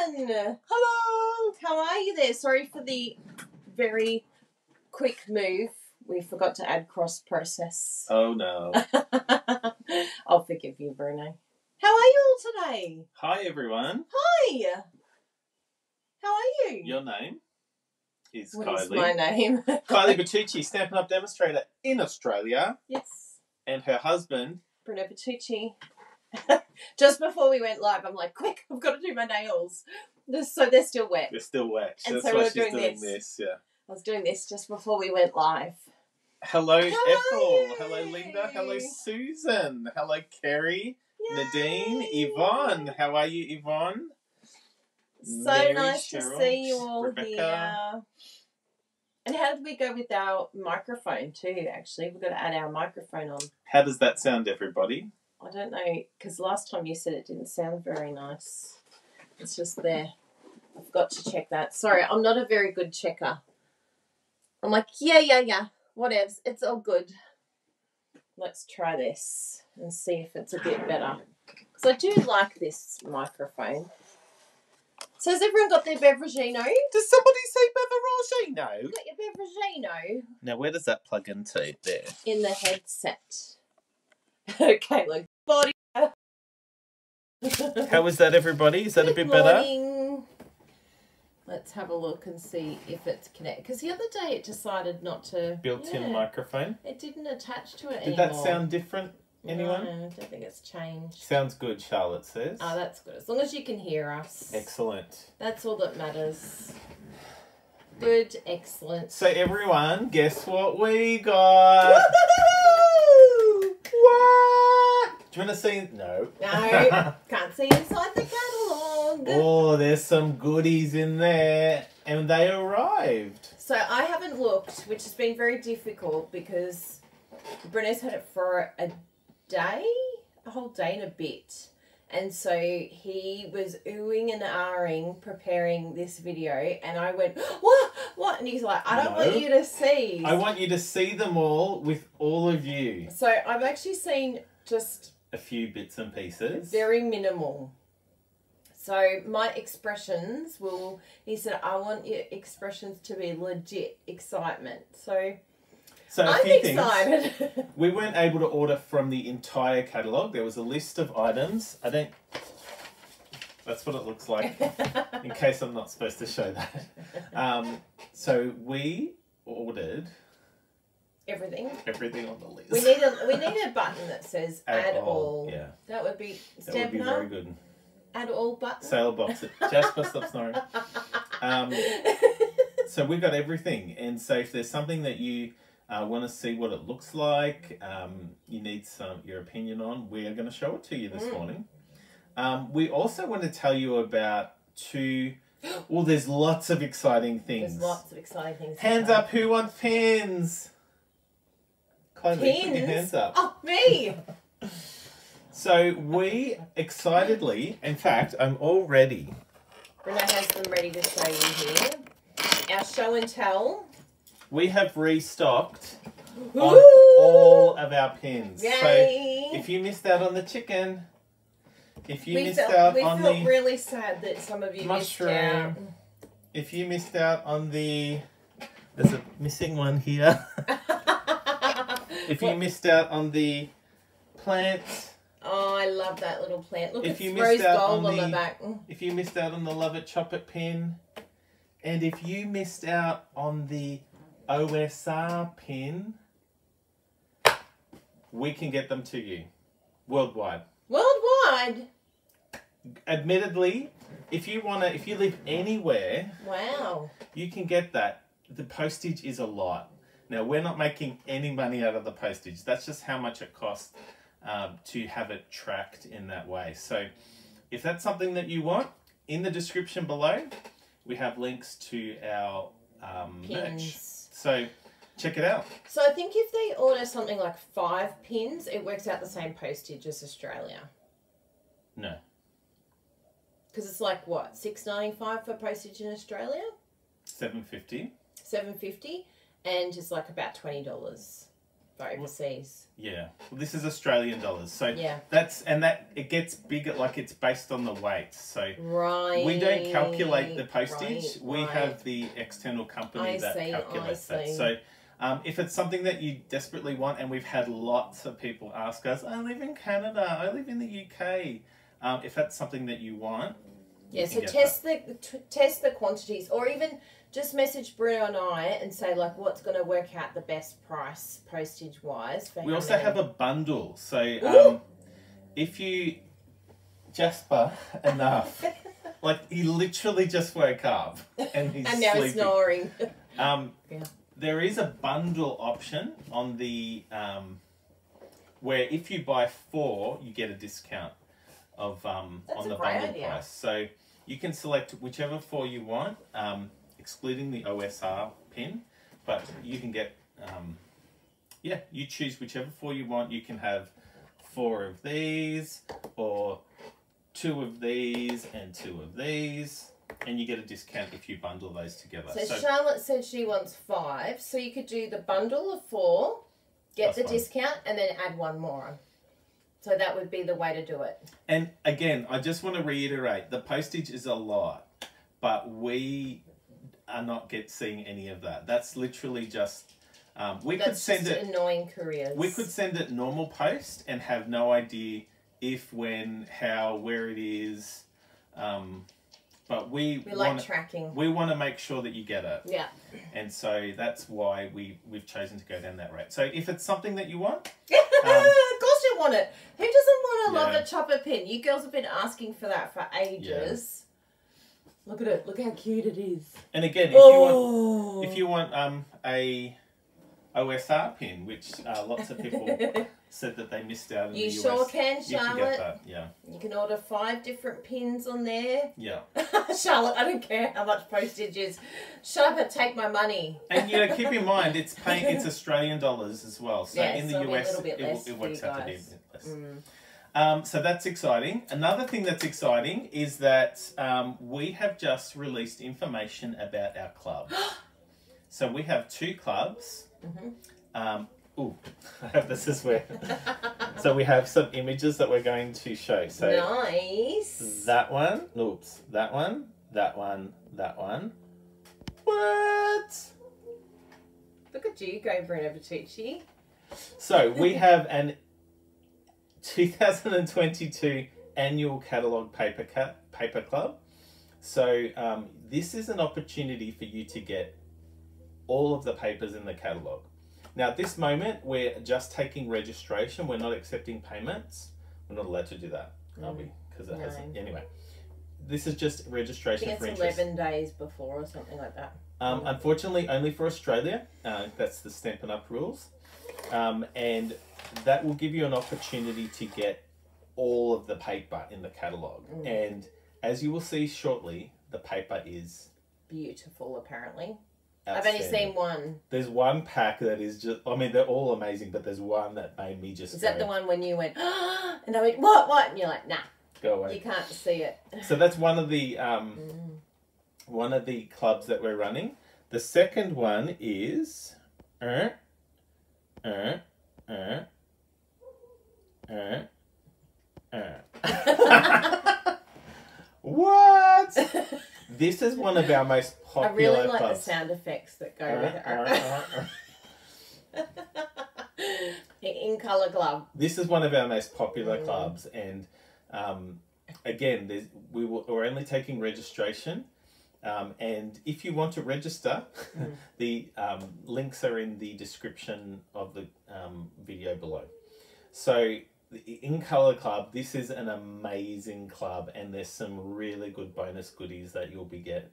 everyone. Hello. How are you there? Sorry for the very quick move. We forgot to add cross process. Oh no. I'll forgive you, Bruno. How are you all today? Hi everyone. Hi. How are you? Your name is What is Kylie. my name? Kylie Bertucci, Stampin' Up demonstrator in Australia, yes, and her husband. Bruno Bertucci. Just before we went live, I'm like, quick, I've got to do my nails. So they're still wet. They're still wet. And That's so why we're she's doing doing this. this. Yeah. I was doing this just before we went live. Hello, How Ethel. Hello. Linda. Hello, Susan. Hello, Kerry. Nadine. Yvonne. How are you, Yvonne? So Mary, nice to see you all Rebecca. here. And how did we go with our microphone too? Actually, we've got to add our microphone on. How does that sound, everybody? I don't know because last time you said it didn't sound very nice. It's just there. I forgot to check that. Sorry, I'm not a very good checker. I'm like, yeah, yeah, yeah, whatevs. It's all good. Let's try this and see if it's a bit better. Because I do like this microphone. So has everyone got their beveragino? Does somebody say Beveragino? Got your beveragino Now, where does that plug into? There. in the headset. okay, look. Body. How is that, everybody? Is that a Good bit better? Let's have a look and see if it's connected. Because the other day it decided not to. Built-in yeah, microphone. It didn't attach to it Did anymore. that sound different? anyone? No, I don't think it's changed. Sounds good, Charlotte says. Oh, that's good. As long as you can hear us. Excellent. That's all that matters. Good, excellent. So, everyone, guess what we got? Woohoo! what? Do you want to see? No. No, can't see inside the catalogue. oh, there's some goodies in there, and they arrived. So I haven't looked, which has been very difficult because Bruno's had it for a day, a whole day and a bit. And so he was oohing and ahhing preparing this video, and I went, What? What? And he's like, I don't No. want you to see. I want you to see them all with all of you. so I've actually seen just A few bits and pieces. very minimal. So my expressions will, he said, I want your expressions to be legit excitement. So so, I'm few things. excited. We weren't able to order from the entire catalogue. There was a list of items. I don't. That's what it looks like. in case I'm not supposed to show that. Um, so we ordered Everything. everything on the list. We need a we need a button that says add, all. Yeah, That would be that would be very good. Add all button. Sale box it. Jasper, stop snoring. Um, so we've got everything, and so if there's something that you uh, want to see what it looks like, um, you need some your opinion on, we are going to show it to you this Mm. morning. Um, we also want to tell you about two. Well, there's lots of exciting things. There's lots of exciting things. Hands up, who wants pins? Kylie, put your Pins? hands up. Oh, me! So we excitedly, in fact, I'm all ready. Bruno has them ready to show you here. Our show and tell. We have restocked Ooh! on all of our pins. Yay! So if you missed out on the chicken, if you we missed felt, out on the really sad that some of you mushroom. if you missed out on the there's a missing one here. if you missed out on the plants, Oh, I love that little plant. Look, If it's you rose missed out gold on on the, the- back. Mm. if you missed out on the Love It Chop It pin, and if you missed out on the OSR pin, we can get them to you worldwide. Worldwide. Admittedly, if you wanna, if you live anywhere, Wow. you can get that. The postage is a lot. Now we're not making any money out of the postage. That's just how much it costs um, to have it tracked in that way. So, if that's something that you want, in the description below, we have links to our um, merch. So, check it out. So I think if they order something like five pins, it works out the same postage as Australia. No, Because it's like what six ninety five for postage in Australia, seven fifty. seven fifty, and it's like about twenty dollars for overseas. Yeah, well, this is Australian dollars, so Yeah. that's and that it gets bigger. Like it's based on the weight, so Right. we don't calculate the postage. right, we right. have the external company I that see, calculates that. So. Um, if it's something that you desperately want, and we've had lots of people ask us, I live in Canada, I live in the UK. Um, if that's something that you want, Yeah, so test the t- test the quantities, or even just message Bruno and I and say like what's going to work out the best price postage wise. For We also many. have a bundle. So um, if you Jasper enough, like he literally just woke up and he's and now sleeping. it's snoring. Um, Yeah. There is a bundle option on the um, where if you buy four, you get a discount of um, on the bundle idea. price. So you can select whichever four you want, um, excluding the OSR pin, but you can get um, yeah, you choose whichever four you want. You can have four of these or two of these and two of these. And you get a discount if you bundle those together. So, Charlotte said she wants five, so you could do the bundle of four, get the discount, and then add one more. So that would be the way to do it. And again, I just want to reiterate the postage is a lot, but we are not get seeing any of that. That's literally just um, we could send just it. annoying couriers. We could send it normal post and have no idea if, when, how, where it is. Um, but we We like want tracking. we want to make sure that you get it, Yeah. and so that's why we we've chosen to go down that route. So if it's something that you want, you want it. Who doesn't want to Love It Chop It pin? You girls have been asking for that for ages. Look at it. Look how cute it is. and again, if you want oh. if you want um a OSR pin, which uh, lots of people said that they missed out in you the US. sure can, You can get that, yeah, You can order five different pins on there. yeah. Charlotte, I don't care how much postage is. Shut up and take my money. And you know, keep in mind it's paying it's Australian dollars as well. So Yeah, in the US, it, it works out to be a bit less. Mm. Um, so that's exciting. Another thing that's exciting is that um, we have just released information about our club. so we have two clubs. Mhm. Um, ooh, I have this as well. so we have some images that we're going to show. So nice. that one, oops, that one, that one, that one. What? Look at you go, Bruno Bertucci. So we have an 2022 annual catalog paper ca- paper club. So um, this is an opportunity for you to get all of the papers in the catalog. Now at this moment we're just taking registration. We're not accepting payments. We're not allowed to do that, are we? Because it No. hasn't. Anyway, this is just I registration think for it's interest. 11 days before or something like that. Um, unfortunately, only for Australia. Uh, that's the Stampin' Up rules. Um, and that will give you an opportunity to get all of the paper in the catalogue. Mm. And as you will see shortly, the paper is. Beautiful, apparently. I've only seen one. There's one pack that is just. I mean, they're all amazing, but there's one that made me just. Is that go, the one when you went, and I went, what, what? And you're like, nah, Go away. you can't see it. So that's one of the um, Mm. one of the clubs that we're running. The second one is uh, uh, uh, uh, uh. what? This is one of our most popular. I really like the sound effects that go Uh, with it. uh. In Colour Club. This is one of our most popular Mm. clubs, and um, again, we will, we're only taking registration. Um, and if you want to register, Mm. the um, links are in the description of the um, video below. So, In Color Club, this is an amazing club, and there's some really good bonus goodies that you'll be get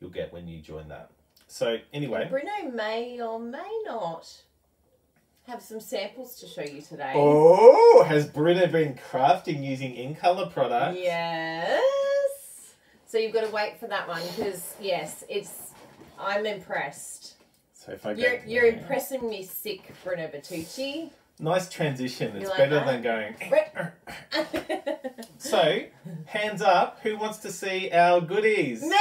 you'll get when you join that. So, anyway, Bruno may or may not have some samples to show you today. oh, has Bruno been crafting using In Color products? Yes. So you've got to wait for that one because yes, it's. I'm impressed. So if I You're you're impressing me, sick Bruno Bertucci. Nice transition. It's like better that? than going. So, hands up. Who wants to see our goodies? Me.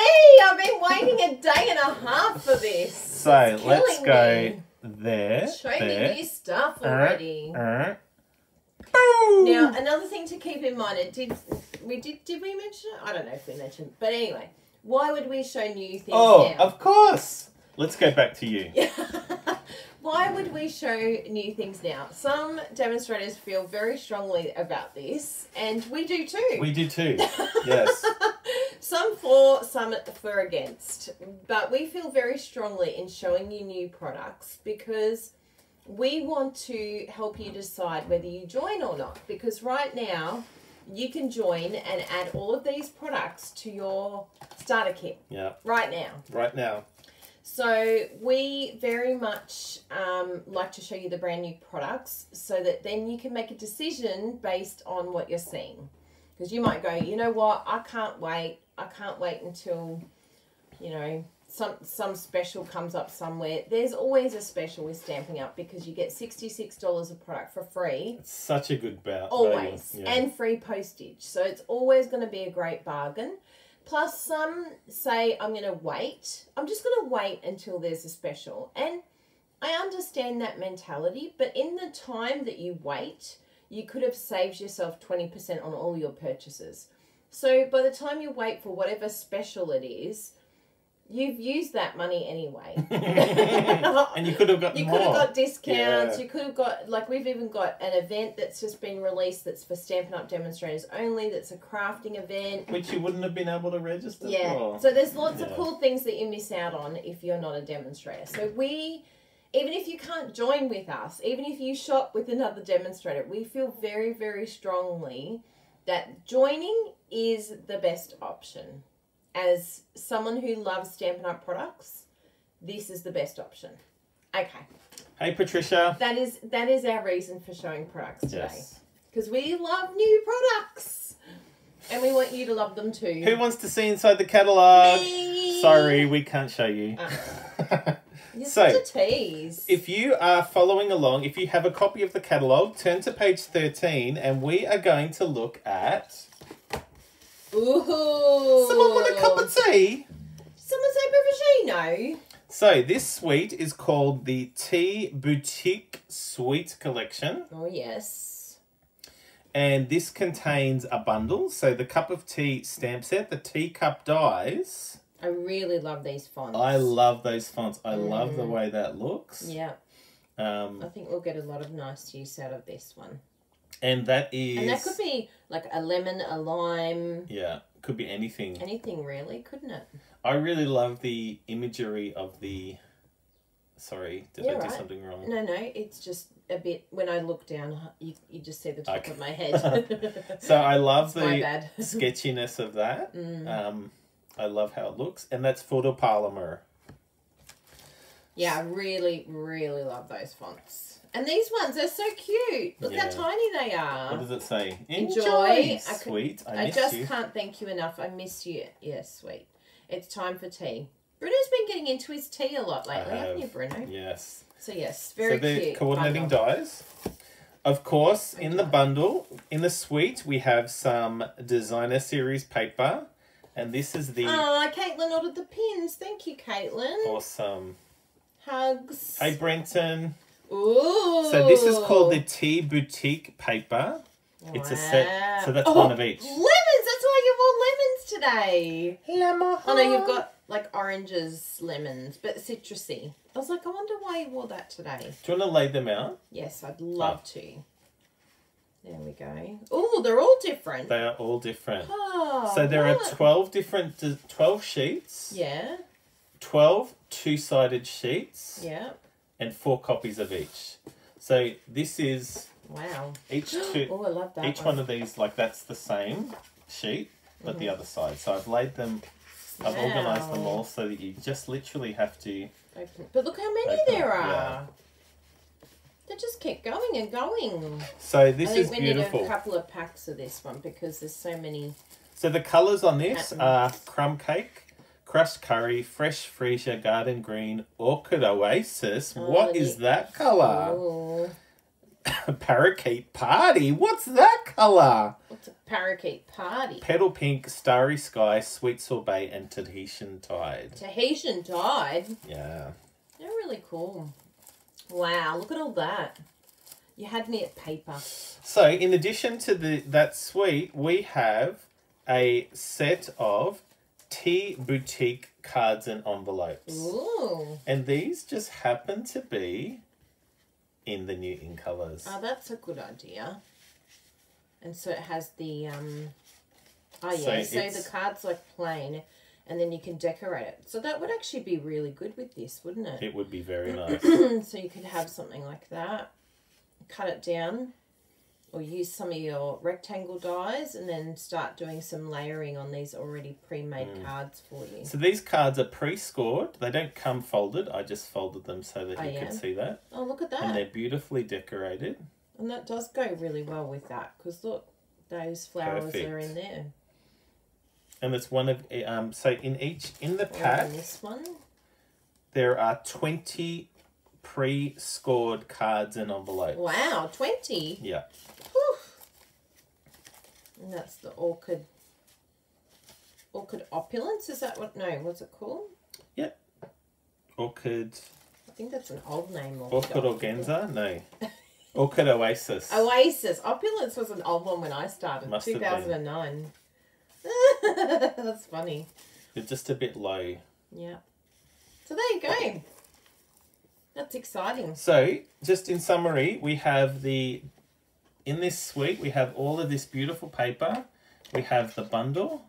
I've been waiting a day and a half for this. So It's let's go me. there, Show there. me new stuff already. Uh, Now, another thing to keep in mind, it did we did did we mention it? I don't know if we mentioned, but anyway, why would we show new things oh, now? of course. Let's go back to you. Why would we show new things now? Some demonstrators feel very strongly about this, and we do too. We do too. Yes. some for, some for against. But we feel very strongly in showing you new products because we want to help you decide whether you join or not. Because right now, you can join and add all of these products to your starter kit Yeah. right now. Right now. So we very much um, like to show you the brand new products so that then you can make a decision based on what you're seeing. Because you might go, you know what, I can't wait. I can't wait until, you know, some some special comes up somewhere. There's always a special with Stampin' Up because you get $66 of product for free. It's such a good bout. Always. Yeah. And free postage. So it's always going to be a great bargain. Plus, some say, I'm going to wait. I'm just going to wait until there's a special. And I understand that mentality, but in the time that you wait, you could have saved yourself 20% on all your purchases. So by the time you wait for whatever special it is, you've used that money anyway. and you could have gotten You could have got discounts. Yeah. You could have got like we've even got an event that's just been released that's for Stampin' Up demonstrators only. That's a crafting event. which you wouldn't have been able to register Yeah. for. So there's lots of cool things that you miss out on if you're not a demonstrator. So we even if you can't join with us, even if you shop with another demonstrator, we feel very, very strongly that joining is the best option. As someone who loves Stampin' Up products, this is the best option. Okay. Hey, Patricia. That is that is our reason for showing products today. Yes. Because we love new products. And we want you to love them too. Who wants to see inside the catalogue? Me. Sorry, we can't show you. Ah. You're So, such a tease. if you are following along, if you have a copy of the catalogue, turn to page 13 and we are going to look at. Ooh. Someone want a cup of tea? Someone say Beveragino. So, this suite is called the Tea Boutique Suite Collection. Oh yes. And this contains a bundle. So, the cup of tea stamp set, the teacup dies. I really love these fonts. I love those fonts. I love the Mm. way that looks. Yeah, Um, I think we'll get a lot of nice use out of this one. and that is. And that could be like a lemon, a lime, Yeah, could be anything. anything really, couldn't it? I really love the imagery of the. Sorry, did Yeah, I do something wrong? No, no, it's just a bit. When I look down, you, you just see the top Okay. of my head. So I love the sketchiness of that. Mm. Um, I love how it looks, and that's photopolymer. Yeah, I really, really love those fonts. And these ones, they're so cute. Look how tiny they are. What does it say? Enjoy. Enjoy, I sweet. I, I, miss just you. can't thank you enough. I miss you. Yes, sweet. It's time for tea. Bruno's been getting into his tea a lot lately, I haven't you. Bruno? Yes. So yes, very so the cute. coordinating bundle. dies. Of course, in the bundle, in the suite, we have some designer series paper, and this is the Oh, Caitlin ordered the pins. Thank you, Caitlin. awesome. Hugs. Hey, Brenton. Ooh. So this is called the Tea Boutique paper. It's a set, so that's Oh, one of oh, each. Lemons. That's why you wore lemons today. Lemon. Oh no, you've got like oranges, lemons, but citrusy. I was like, I wonder why you wore that today. Do you want to lay them out? Yes, I'd love oh. to. There we go. Oh, they're all different. They are all different. Oh, So there are 12 different, 12 sheets, Yeah, 12 two-sided sheets, yeah. And four copies of each. So this is Wow. each two, Oh, I love that. each one of these, like that's the same sheet, but Mm-hmm. the other side. So I've laid them, I've organised them all so that you just literally have to. Open. But look how many there up, are. yeah. They just keep going and going. So this I think is we beautiful. need a couple of packs of this one because there's so many. So the colours on this Pattern. are crumb cake, crushed curry, fresh freesia, garden green, orchid oasis. Oh, what the- is that colour? Oh, Parakeet party. What's that colour? what's a parakeet party? Petal pink, starry sky, sweet sorbet, and Tahitian tide. Tahitian tide. Yeah. They're really cool. Wow, look at all that. You had me at paper. So, in addition to the that suite, we have a set of Tea Boutique cards and envelopes. Ooh. And these just happen to be in the new in colours. Oh, that's a good idea. And so it has the um Oh yeah, so, it's- the card's like plain and then you can decorate it. So that would actually be really good with this, wouldn't it? It would be very nice. so you could have something like that. Cut it down or use some of your rectangle dies and then start doing some layering on these already pre-made Mm. cards for you. so these cards are pre-scored. They don't come folded. I just folded them so that Oh, you yeah? can see that. Oh, look at that. And they're beautifully decorated. And that does go really well with that because look, those flowers are in there. And it's one of um so in each in the Or pack in this one. there are 20 pre-scored cards and envelopes. Wow, 20. Yeah. Whew. And that's the orchid. Orchid opulence, is that what? No, what's it called? Yep. Orchid I think that's an old name. Orchid Organza? No. Orchid Oasis. Oasis. Opulence was an old one when I started. Must have been. 2009. that's funny. You're just a bit low. Yeah. So there you go. That's exciting. So, just in summary, we have the in this suite we have all of this beautiful paper. We have the bundle,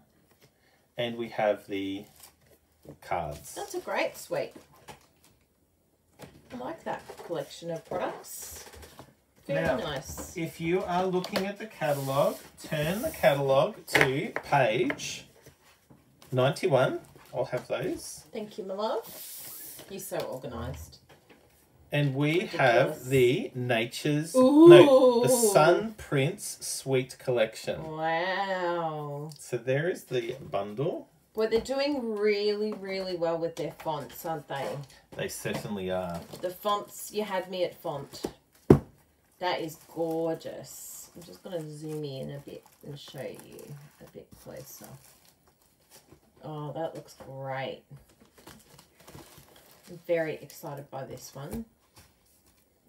and we have the cards. That's a great suite. I like that collection of products. Very Now- nice. If you are looking at the catalogue, turn the catalogue to page ninety-one. I'll have those. Thank you, my love. You're so organised. And we have the Nature's Ooh. no, the Sun Prints Suite Collection. Wow. So there is the bundle. Well, they're doing really, really well with their fonts, aren't they? They certainly are. The fonts, you had me at font. That is gorgeous. I'm just going to zoom in a bit and show you a bit closer. Oh, that looks great. I'm very excited by this one.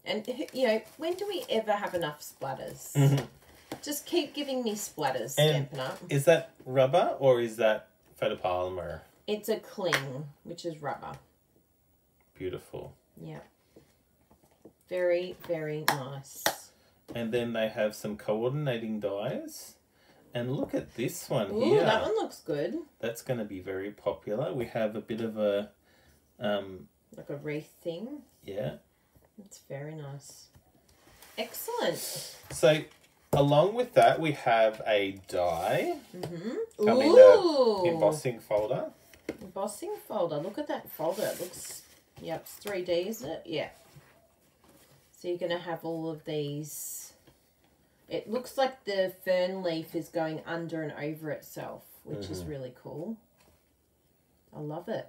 And, you know, when do we ever have enough splatters? Mhm. Just keep giving me splatters, And- Stampin' Up. Is that rubber or is that photopolymer? It's a cling, which is rubber. Beautiful. Yeah. Very, very nice. And then they have some coordinating dies. And look at this one Ooh, here. that one looks good. That's going to be very popular. We have a bit of a, um, Like a wreath thing. yeah. It's very nice. Excellent. So along with that, we have a die Mm-hmm. Come in Ooh. embossing folder. Embossing folder. Look at that folder. It looks, yep, it's 3D, isn't it? Yeah. So you're going to have all of these. It looks like the fern leaf is going under and over itself, which is Mm-hmm. really cool. I love it.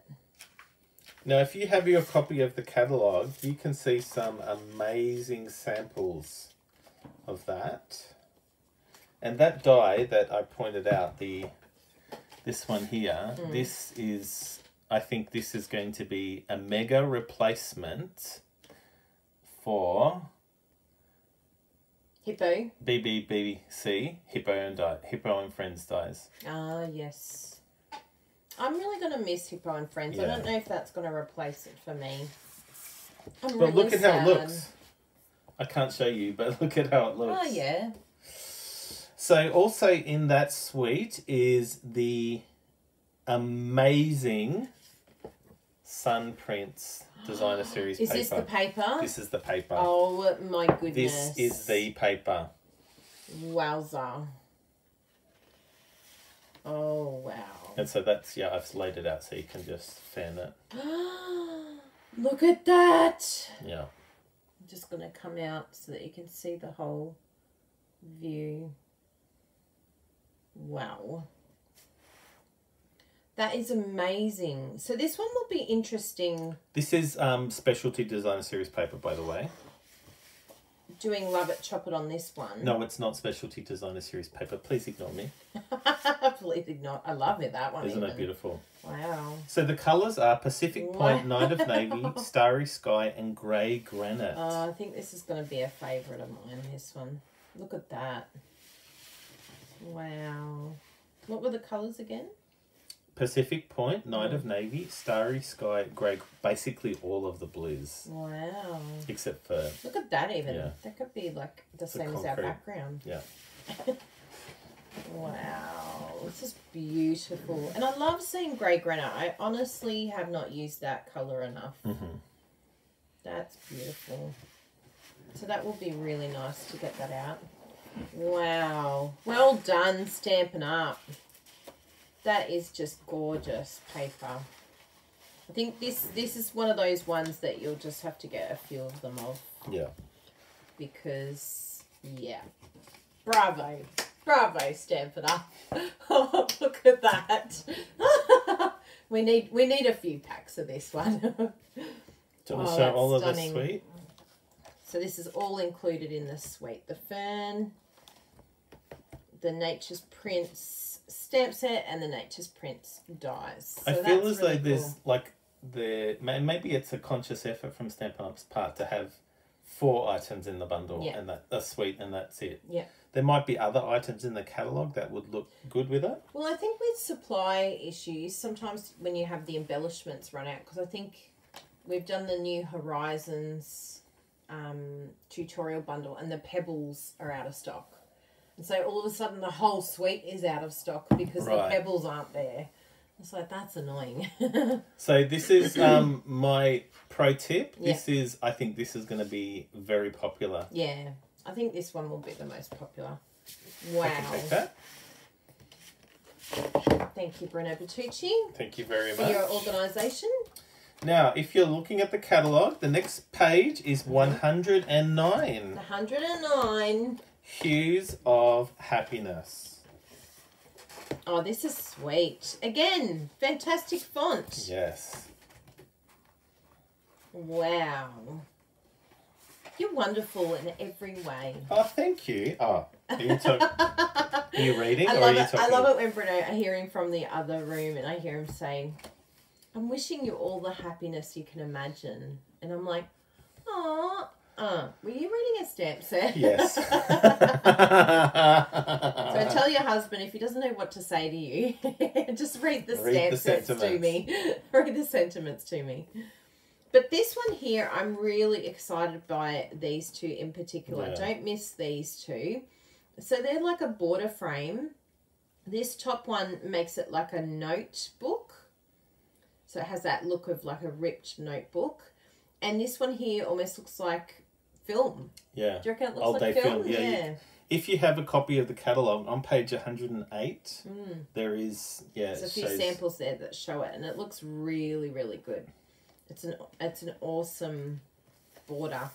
Now, if you have your copy of the catalogue, you can see some amazing samples of that. And that die that I pointed out, the this one here, Mm. this is, I think this is going to be a mega replacement for Hippo. BBBC Hippo and die, Hippo and Friends dies. Ah, yes. I'm really going to miss Hippo and Friends. I don't know if that's going to replace it for me. I'm But really look at sad. how it looks. I can't show you, but look at how it looks. Oh, yeah. So also in that suite is the amazing Sun Prints Designer Series Is paper. this the paper? This is the paper. Oh, my goodness. this is the paper. Wowza. Oh, wow. And so that's yeah, I've laid it out so you can just fan it. Look at that. Yeah. I'm just going to come out so that you can see the whole view. Wow. That is amazing. So this one will be interesting. This is um specialty designer series paper by the way. Doing Love It, Chop It on this one. No, it's not specialty designer series paper. Please ignore me. Please ignore. I love it, that one. Isn't even. it beautiful? Wow. So the colours are Pacific Point, Night of Navy, Starry Sky, and Grey Granite. Oh, I think this is going to be a favourite of mine, this one. Look at that. Wow. What were the colours again? Pacific Point, Night of Navy, Starry Sky, Grey. Basically all of the blues, Wow. except for Look at that even. Yeah. That could be like the a same as our background. Yeah. wow. This is beautiful. And I love seeing grey granite. I honestly have not used that colour enough. Mhm. That's beautiful. So that will be really nice to get that out. Wow. Well done, Stampin' Up. That is just gorgeous paper. I think this this is one of those ones that you'll just have to get a few of them of yeah. because yeah. Bravo. Bravo, Stampin' Up. Look at that. we need we need a few packs of this one. Do you Oh, show all of the sweet? So this is all included in the suite. The fern, the Nature's Prince stamp set, and the Nature's Prints dies. So I feel as though really there's cool. like the maybe it's a conscious effort from Stampin' Up's part to have four items in the bundle Yeah. and that a sweet and that's it. Yeah. There might be other items in the catalogue that would look good with it. Well, I think with supply issues, sometimes when you have the embellishments run out, because I think we've done the New Horizons um, tutorial bundle, and the pebbles are out of stock. And so all of a sudden, the whole suite is out of stock because Right. the pebbles aren't there. It's like that's annoying. So this is um my pro tip. Yeah. This is I think this is going to be very popular. yeah, I think this one will be the most popular. Wow! can take that. Thank you, Bruno Bertucci, Thank you very much. for your organisation. Now, if you're looking at the catalogue, the next page is 109 109. Hues of Happiness. Oh, this is sweet. Again, fantastic font. Yes. Wow. You're wonderful in every way. Oh, thank you. Oh, are you, are you reading I or are love it. I love it when Bruno, I hear him from the other room and I hear him saying, I'm wishing you all the happiness you can imagine. And I'm like, oh, uh, were you reading a stamp set? Yes. So tell your husband if he doesn't know what to say to you, just read the Read stamp the sets to sentiments. me. read the sentiments to me. But this one here, I'm really excited by these two in particular. Yeah. Don't miss these two. So they're like a border frame. This top one makes it like a notebook. So it has that look of like a ripped notebook. And this one here almost looks like film. yeah. Do you reckon it looks Old like day film? film, yeah, you- If you have a copy of the catalogue on page 108, Mm. there is, yeah, There's a few shows- samples there that show it, and it looks really, really good. It's an it's an awesome border.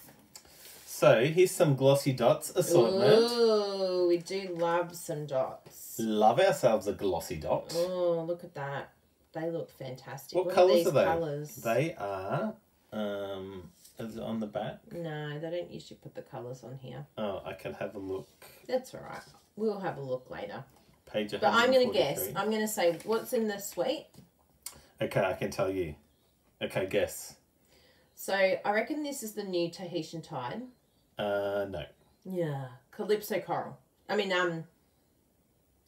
So here's some glossy dots assortment. Ooh, we do love some dots. Love ourselves a glossy dot. Oh, look at that! They look fantastic. What What, colours are are they? colours? They are um is it on the back. No, they don't usually put the colours on here. Oh, I can have a look. That's all right. We'll have a look later. Page But I'm going to guess. I'm going to say what's in the suite. Okay, I can tell you. Okay, guess. So I reckon this is the new Tahitian Tide. Uh, no, Yeah, Calypso Coral. I mean, um,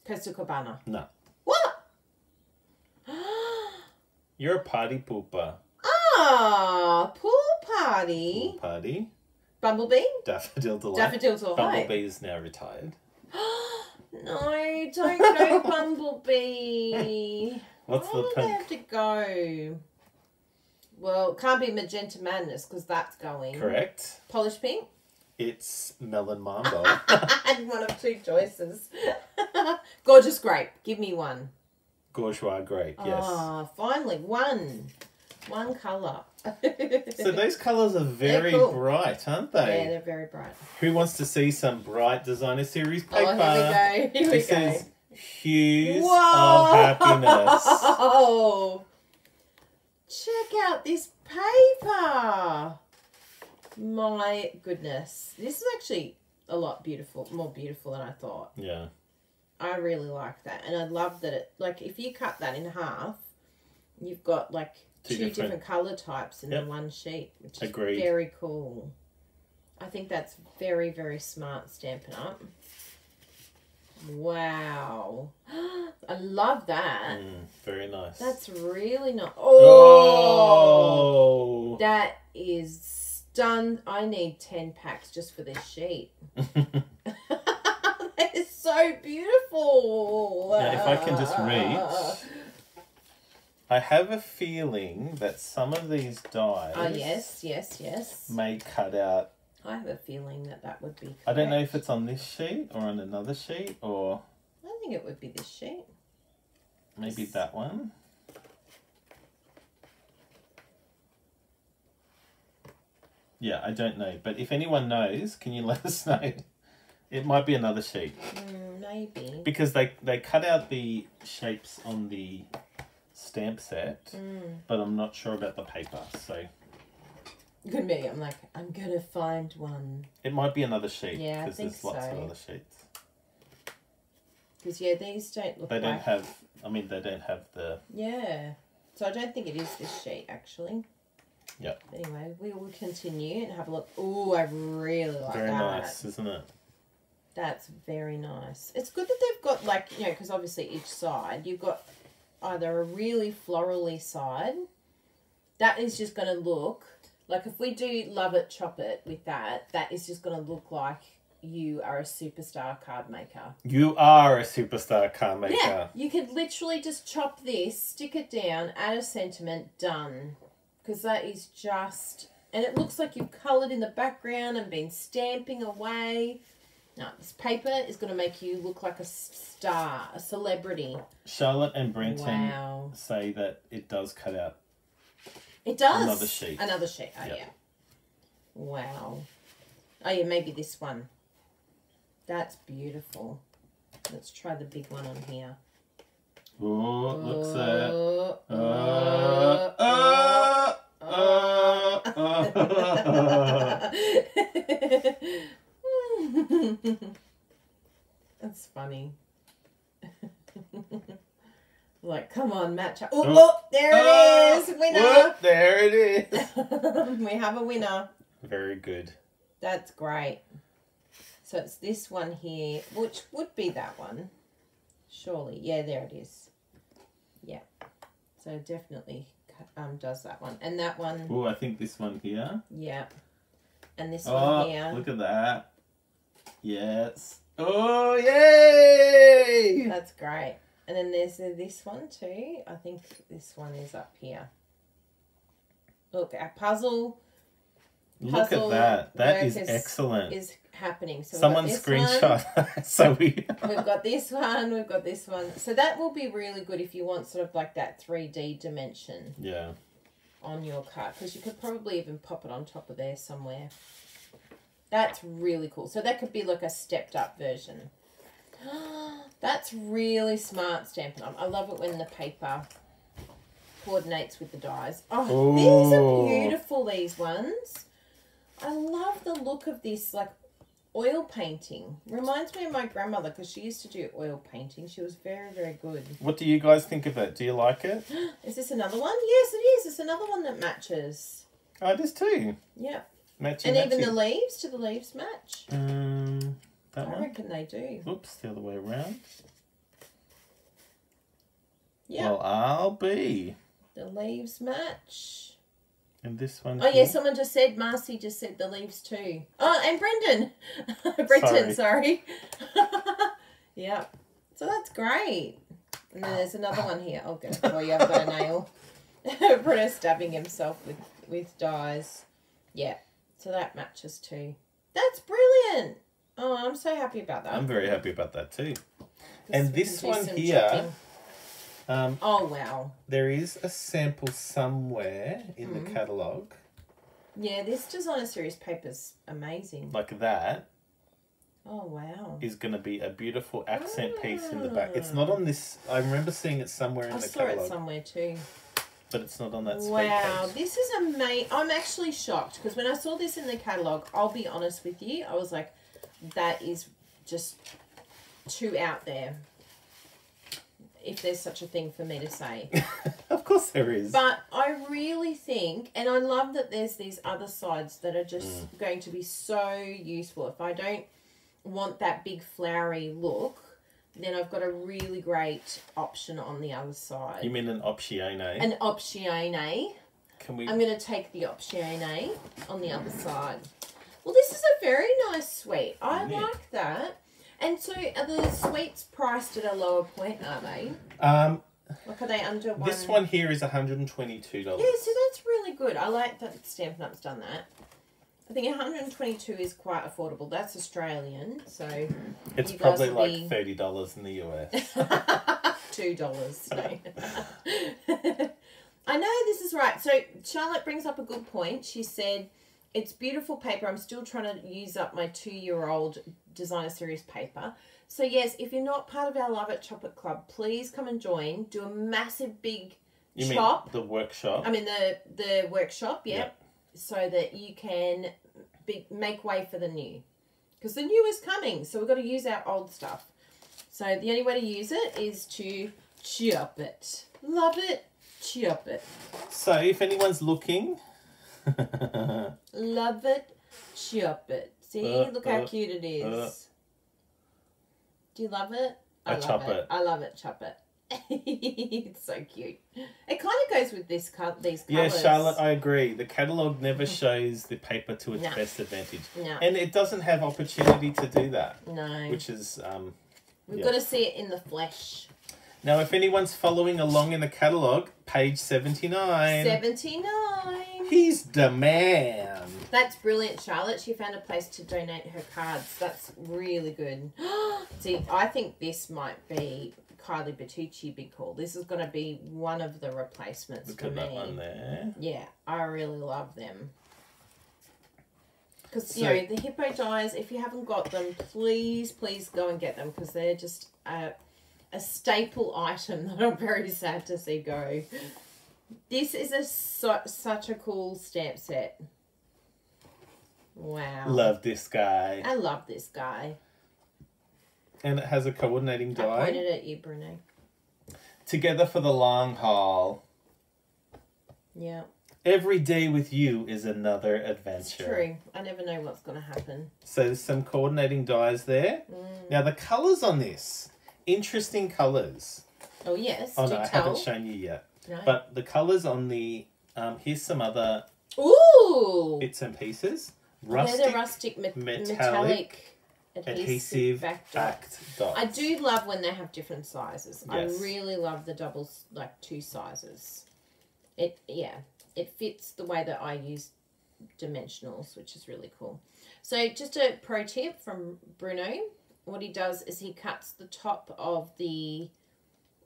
Coastal Cabana. no. What? You're a party pooper. Ah, pool party. Pool party. Bumblebee. Daffodil delight. Daffodil Delight. Bumblebee is now retired. no, don't go Bumblebee. What's Why the pink? have to go? Well, it can't be Magenta Madness because that's going. Correct. Polish Pink. It's melon mambo. Had one of two choices. Gorgeous Grape. Give me one. Bourgeois grape. Yes. Ah, finally one. One colour. So those colours are very cool. bright, aren't they? Yeah, they? they're very bright. Who wants to see some bright designer series paper? Oh, here we go. Here we This go. is Hues Whoa! of Happiness. Oh, check out this paper. My goodness. This is actually a lot beautiful, more beautiful than I thought. Yeah. I really like that. And I love that it, like, if you cut that in half, you've got like Two two, different- different, colour types in Yep. one sheet, which is Agreed. very cool. I think that's very, very smart Stampin' Up. Wow. I love that. Mm, very nice. That's really not. Oh! oh. That is stun. I need 10 packs just for this sheet. that is so beautiful. If I can just reach. I have a feeling that some of these dies Ah, yes, yes, yes. may cut out. I have a feeling that that would be. I don't know if it's on this sheet or on another sheet or I think it would be this sheet. maybe Yes. that one. Yeah, I don't know. But if anyone knows, can you let us know? It might be another sheet. Mm, maybe. Because they, they cut out the shapes on the stamp set, Mm. but I'm not sure about the paper. So Could be. I'm like, I'm gonna find one. it might be another sheet. Yeah, I Because there's lots of so. other sheets. Because yeah, these don't look They don't have, I mean, they don't have the. Yeah. So I don't think it is this sheet actually. Yep. Anyway, we will continue and have a look. Oh, I really like Very that. nice, isn't it? That's very nice. It's good that they've got like you know because obviously each side you've got either a really florally side that is just going to look like if we do love it chop it with that that is just going to look like you are a superstar card maker. You are a superstar card maker. Yeah, you could literally just chop this, stick it down, add a sentiment, done. Because that is just, and it looks like you've coloured in the background and been stamping away. No, this paper is going to make you look like a star, a celebrity. Charlotte and Brenton Wow. say that it does cut out. It does. Another sheet. Another sheet. Oh, Yep. yeah. Wow. Oh, yeah, maybe this one. That's beautiful. Let's try the big one on here. Oh, it looks at. Oh, Uh, oh, uh, uh, uh. That's funny. like, come on, match up. Oh, Oh, oh, there it is, winner. Whoop, there it is. we have a winner. Very good. That's great. So it's this one here, which would be that one. Surely. Yeah, there it is. Yeah. So definitely um, does that one. And that one, Oh, I think this one here. yeah. And this Oh, one here. look at that. Yes. Oh, yay! That's great. And then there's this one too. I think this one is up here. Look, our puzzle Look at puzzle that. That work is excellent. is happening. So Someone screenshot. so we. We've got this one, we've got this one. So that will be really good if you want sort of like that 3D dimension yeah. on your card because you could probably even pop it on top of there somewhere. That's really cool. So that could be like a stepped up version. That's really smart Stampin' Up. I love it when the paper coordinates with the dies. Oh, these are beautiful, these ones. I love the look of this, like oil painting. Reminds me of my grandmother because she used to do oil painting. She was very, very good. What do you guys think of it? Do you like it? Is this another one? Yes, it is. It's another one that matches. Oh, it is too. Yeah. Matching, And even the leaves, do the leaves match? Um, that I one. reckon they do. Oops, the other way around. Yeah, Well, I'll be. the leaves match. And this one. Oh yeah, someone just said Marcy just said the leaves too. Oh, and Brenton, Brenton, sorry. yeah, so that's great. And then there's another one here. Get it for you. I've got a nail. Bruno stabbing himself with with dies. Yeah, so that matches too. That's brilliant. Oh, I'm so happy about that. I'm very happy about that too. and this one here- Um, Oh wow. there is a sample somewhere in Mhm. the catalogue Yeah, this designer series paper's amazing. like that Oh wow. is going to be a beautiful accent piece in the back. It's not on this. I remember seeing it somewhere in I the saw it somewhere too. But it's not on that Wow, this is amazing. I'm actually shocked because when I saw this in the catalogue, I'll be honest with you, I was like, that is just too out there. If there's such a thing for me to say. of course there is. But I really think, and I love that there's these other sides that are just Mm. going to be so useful. If I don't want that big flowery look, then I've got a really great option on the other side. you mean an option optione? An optione. Can we? I'm going to take the optione on the other side. Well, this is a very nice suite. I Yeah. like that. And so, are the suites priced at a lower point? Are they? um, Like, are they under one? this one here is one hundred and twenty-two dollars. Yeah, so that's really good. I like that Stampin' Up's done that. I think 122 is quite affordable. That's Australian, so It's probably like be- thirty dollars in the US. two dollars. I know this is right. So Charlotte brings up a good point. She said, "It's beautiful paper. I'm still trying to use up my two-year-old designer series paper." So yes, if you're not part of our Love It Chop It Club, please come and join. Do a massive big You chop. mean the workshop? I mean the the workshop, yeah, Yep. So that you can be, make way for the new, because the new is coming. So we've got to use our old stuff. So the only way to use it is to chop it. Love it, chop it. So if anyone's looking, Love it, chop it. See, Uh, look how uh, cute it is. uh. Do you love it? I love chop it. I love it. Chop it. it's so cute. It kind of goes with this col- these cards. yeah. Charlotte, I agree. The catalog never shows the paper to its No. best advantage, no, and it doesn't have opportunity to do that, no. which is um, We've yeah. got to see it in the flesh. now. If anyone's following along in the catalog, page seventy-nine, 79. he's the man. That's brilliant, Charlotte. She found a place to donate her cards. That's really good. See, I think this might be Kylie Bertucci Big Call. This is going to be one of the replacements Look for at me. that one there. Yeah, I really love them. Because, So- you know, the hippo dies, if you haven't got them, please, please go and get them because they're just a, a staple item that I'm very sad to see go. This is a su- such a cool stamp set. Wow. Love this guy, I love this guy. And it has a coordinating die. I pointed at you, Bruno. Together for the long haul. Yeah, Every day with you is another it's adventure. true. I never know what's going to happen. So there's some coordinating dies there. Mm. Now the colours on this, interesting colours. Oh, yes. Oh no, I tell. haven't shown you yet. No. But the colours on the um, here's some other Ooh! bits and pieces. They're Rustic the rustic me- metallic metallic, adhesive, adhesive back backed dots. I do love when they have different sizes. Yes. I really love the doubles, like two sizes. It yeah, it fits the way that I use dimensionals, which is really cool. So just a pro tip from Bruno. What he does is he cuts the top of the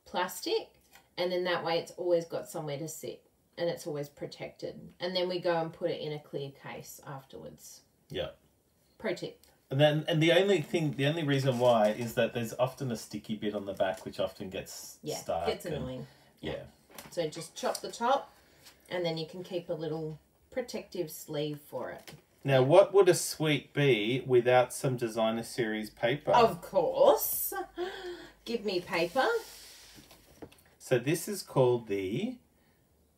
plastic, and then that way it's always got somewhere to sit, and it's always protected. And then we go and put it in a clear case afterwards. Yeah. Pro tip. And then and the only thing the only reason why is that there's often a sticky bit on the back which often gets Yeah, stuck. gets and- annoying. yeah. So just chop the top, and then you can keep a little protective sleeve for it. Now what would a suite be without some designer series paper? Of course. Give me paper. So this is called the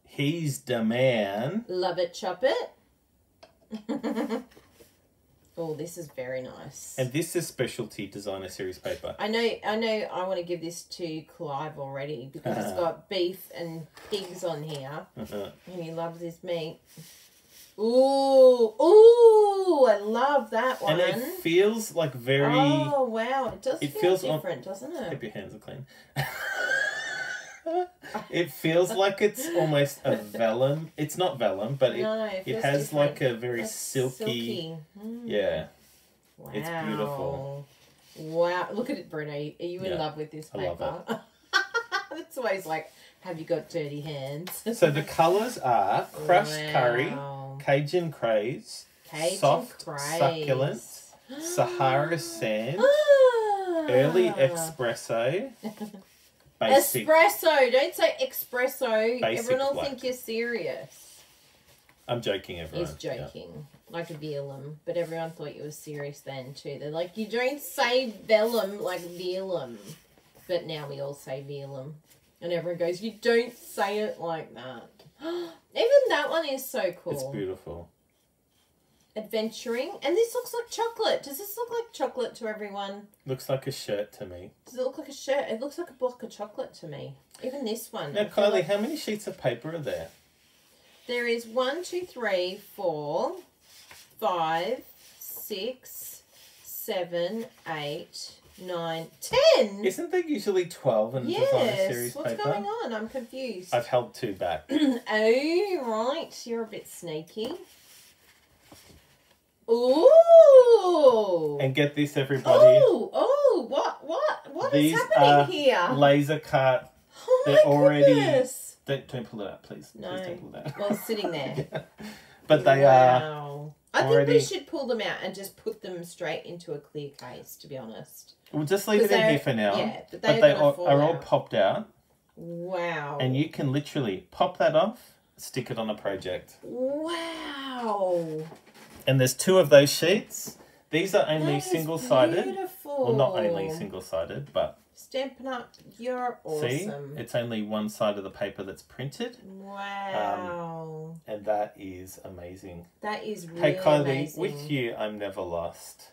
He's the Man. Love it, chop it. oh, this is very nice. And this is specialty designer series paper. I know, I know. I want to give this to Clive already because it's got beef and pigs on here, Uh-huh. and he loves his meat. Ooh, ooh! I love that one. And it feels like very. Oh wow, it does It feel feels on- different, doesn't it? Hope your hands are clean. it feels like it's almost a vellum. It's not vellum, but it, no, it, it has different. like a very It's silky. Mm. Yeah. Wow. It's beautiful. Wow, look at it, Bruno. Are you in Yeah, love with this I paper? love it's always like, have you got dirty hands? So the colours are crushed curry, Cajun craze, Cajun soft craze. succulent, Sahara sand, Ah. early espresso, basic. Espresso. Don't say espresso. Everyone will think you're serious. I'm joking, everyone. He's Yeah. joking. Like a velum. But everyone thought you were serious then too. They're like, you don't say velum like velum. But now we all say velum. And everyone goes, you don't say it like that. Even that one is so cool. It's beautiful. Adventuring. And this looks like chocolate. Does this look like chocolate to everyone? Looks like a shirt to me. Does it look like a shirt? It looks like a block of chocolate to me. Even this one. Now, Kylie, like- how many sheets of paper are there? There is one, two, three, four, five, six, seven, eight, nine, ten. Isn't there usually 12 in designer yes. series What's paper? going on? I'm confused. I've held two back. oh, right. You're a bit sneaky. Ooh. and get this, everybody. Oh, oh, what, what, what is These happening are here? Laser cut. oh my they're already- goodness. Don't, don't pull it out, please. No. Please don't pull it out. Well, it's sitting there. but they are. Wow. I think we should pull them out and just put them straight into a clear case. To be honest. We'll just leave it in here for now. Yeah, but but they're they are, are all popped out, Wow. and you can literally pop that off, stick it on a project. Wow. And there's two of those sheets. These are only single sided. Beautiful. Well, not only single sided, but Stampin' Up, you're awesome. see, it's only one side of the paper that's printed, wow. Um, and that is amazing. that is really hey, Kylie, amazing. with you, I'm never lost.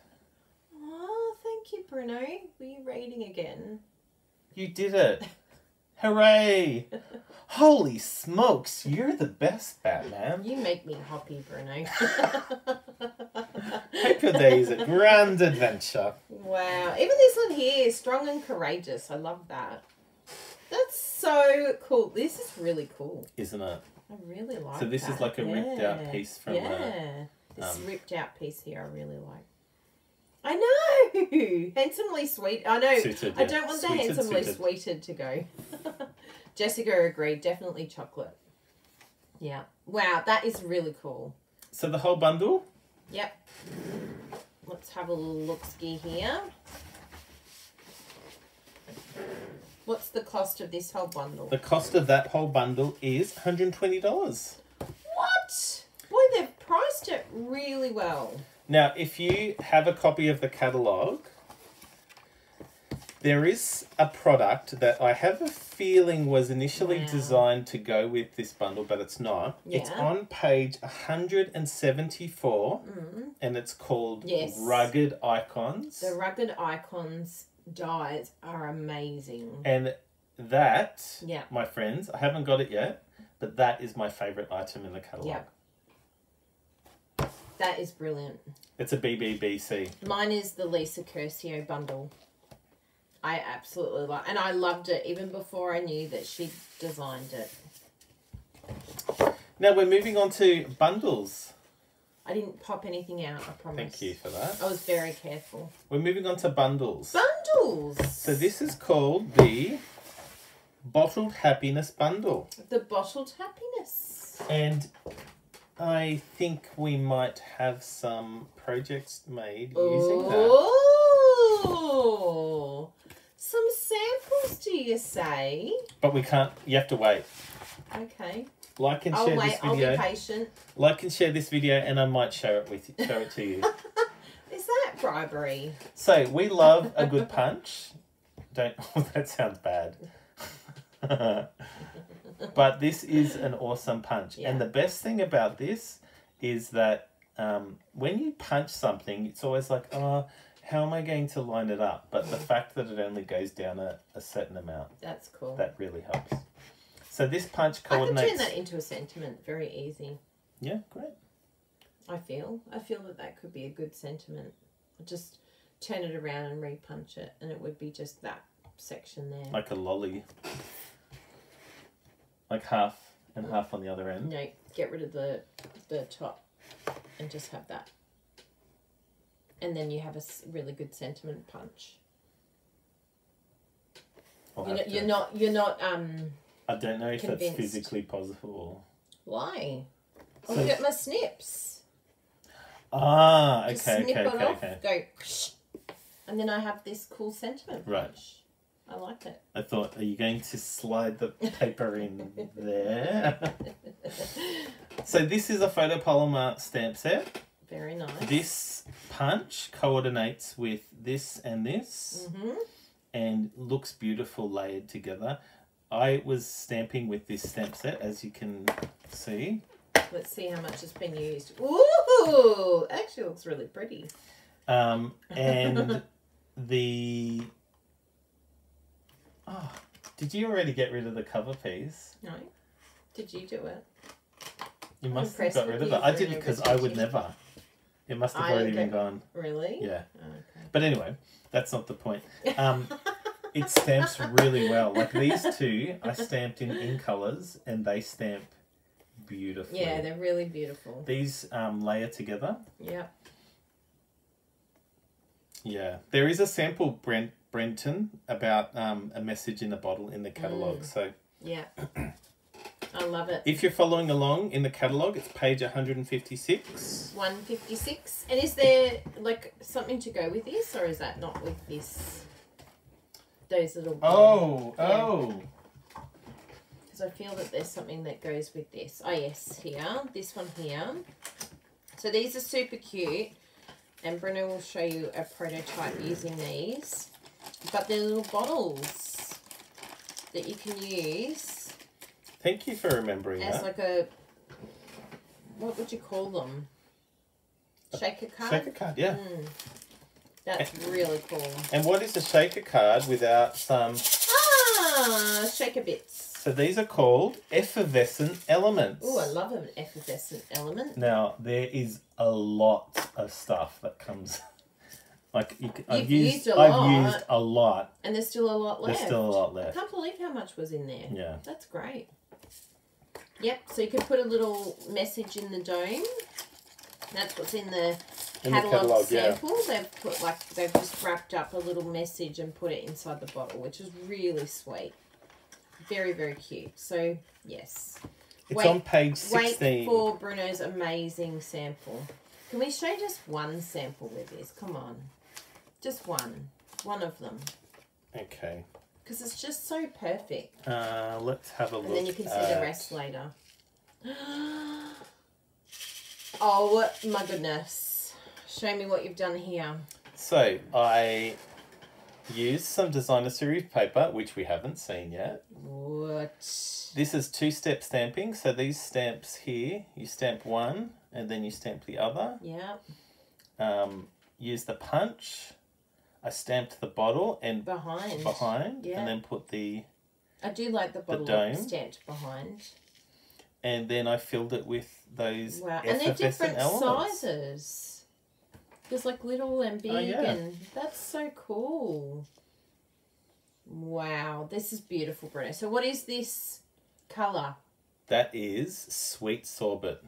Oh, thank you, Bruno. Were you reading again? You did it. Hooray! Holy smokes, you're the best, Batman. You make me happy, Bruno. Paper Day is a grand adventure. Wow. Even this one here is strong and courageous. I love that. That's so cool. This is really cool. Isn't it? I really like it. So this is like a ripped out piece from Yeah. this um, ripped out piece here I really like. I know! Handsomely sweet. I know. Suited, I don't want the handsomely suited. sweeted to go. Jessica agreed. Definitely chocolate. Yeah. Wow, that is really cool. So the whole bundle, Yep. Let's have a little look ski here. What's the cost of this whole bundle? the cost of that whole bundle is $120. What? Boy, they've priced it really well. Now, if you have a copy of the catalogue, there is a product that I have a feeling was initially Wow. designed to go with this bundle, but it's not. Yeah. It's on page 174 Mm. and it's called Yes. Rugged Icons. The rugged icons dies are amazing. and that, Yeah. my friends, I haven't got it yet, but that is my favourite item in the catalogue. That is brilliant. It's a BBBC. Mine is the Lisa Curcio bundle. I absolutely love, and I loved it even before I knew that she designed it. Now we're moving on to bundles. I didn't pop anything out. I promise. Thank you for that. I was very careful. We're moving on to bundles. Bundles. So this is called the Bottled Happiness Bundle. the bottled happiness. And I think we might have some projects made using that. Oh, some samples, do you say? But we can't you have to wait. Okay, Like and I'll share wait. this I'll video. be patient. Like and share this video and I might share it with you, show it to you. Is that bribery? so we love a good punch. Don't oh, that sounds bad. but this is an awesome punch. Yeah. And the best thing about this is that um, when you punch something, it's always like, oh, how am I going to line it up? But the fact that it only goes down a, a certain amount, That's cool. that really helps. So this punch I can coordinates. turn that into a sentiment very easy. Yeah, great. I feel. I feel that that could be a good sentiment. Just turn it around and repunch it, and it would be just that section there. Like a lolly. Like half and half on the other end. No, get rid of the the top, and just have that. And then you have a really good sentiment punch. I'll You're not, you're not. You're not. Um. I don't know if convinced. it's physically possible. Why? So- I'll get my snips. Ah, Just okay, snip okay, okay, off. okay. Go. And then I have this cool sentiment Right. punch. I like it. I thought, are you going to slide the paper in there? so this is a photopolymer stamp set. Very nice. This punch coordinates with this and this hmm and looks beautiful layered together. I was stamping with this stamp set, as you can see. Let's see how much has been used. Ooh, actually looks really pretty. Um, and the. Oh, did you already get rid of the cover piece? No, did you do it? You must have got rid of it. I didn't because I would never. It must have I already been gone. Really? Yeah. Okay. But anyway, that's not the point. Um, it stamps really well. Like these two, I stamped in in colors, and they stamp beautifully. Yeah, they're really beautiful. These um, layer together. Yeah. Yeah, there is a sample, Brent Brenton, about um, a message in a bottle in the catalog. Mm. So Yeah. I love it. if you're following along in the catalog, it's page 156. 156. And is there like something to go with this or is that not with this? Those little Oh, Yeah. oh. because I feel that there's something that goes with this. Oh yes, here, this one here. So these are super cute, and Bruno will show you a prototype using these. But they're little bottles that you can use Thank you for remembering as that. like a what would you call them? Shaker card. Shaker card, yeah. Mm. That's really cool. And what is a shaker card without some? Ah, shaker bits. So these are called effervescent elements. Oh, I love an effervescent element. Now there is a lot of stuff that comes. Like you, c- I've You've used, used a I've lot. used a lot. And there's still a lot left. There's still a lot left. I left. can't believe how much was in there. Yeah. That's great. Yep, so you can put a little message in the dome. That's what's in the In the catalogue catalogue, yeah. sample. They've put like they've just wrapped up a little message and put it inside the bottle, which is really sweet. Very, very cute. So yes. It's Wait- on page Wait 16. for Bruno's amazing sample. Can we show just one sample with this? Come on. Just one. One of them. Okay. Because it's just so perfect. Uh, let's have a look. And then you can see at- the rest later. oh my goodness. Show me what you've done here. So I used some designer series paper, which we haven't seen yet. What? This is two-step stamping. So these stamps here, you stamp one and then you stamp the other. Yeah. Um, use the punch. I stamped the bottle and Behind. behind, Yeah. and then put the I do like the bottle dome. stamped behind. and then I filled it with those Wow. And they're different elements. sizes. There's like little and oh, big Oh, yeah. and that's so cool. Wow, this is beautiful, Bruno. So what is this colour? That is sweet sorbet.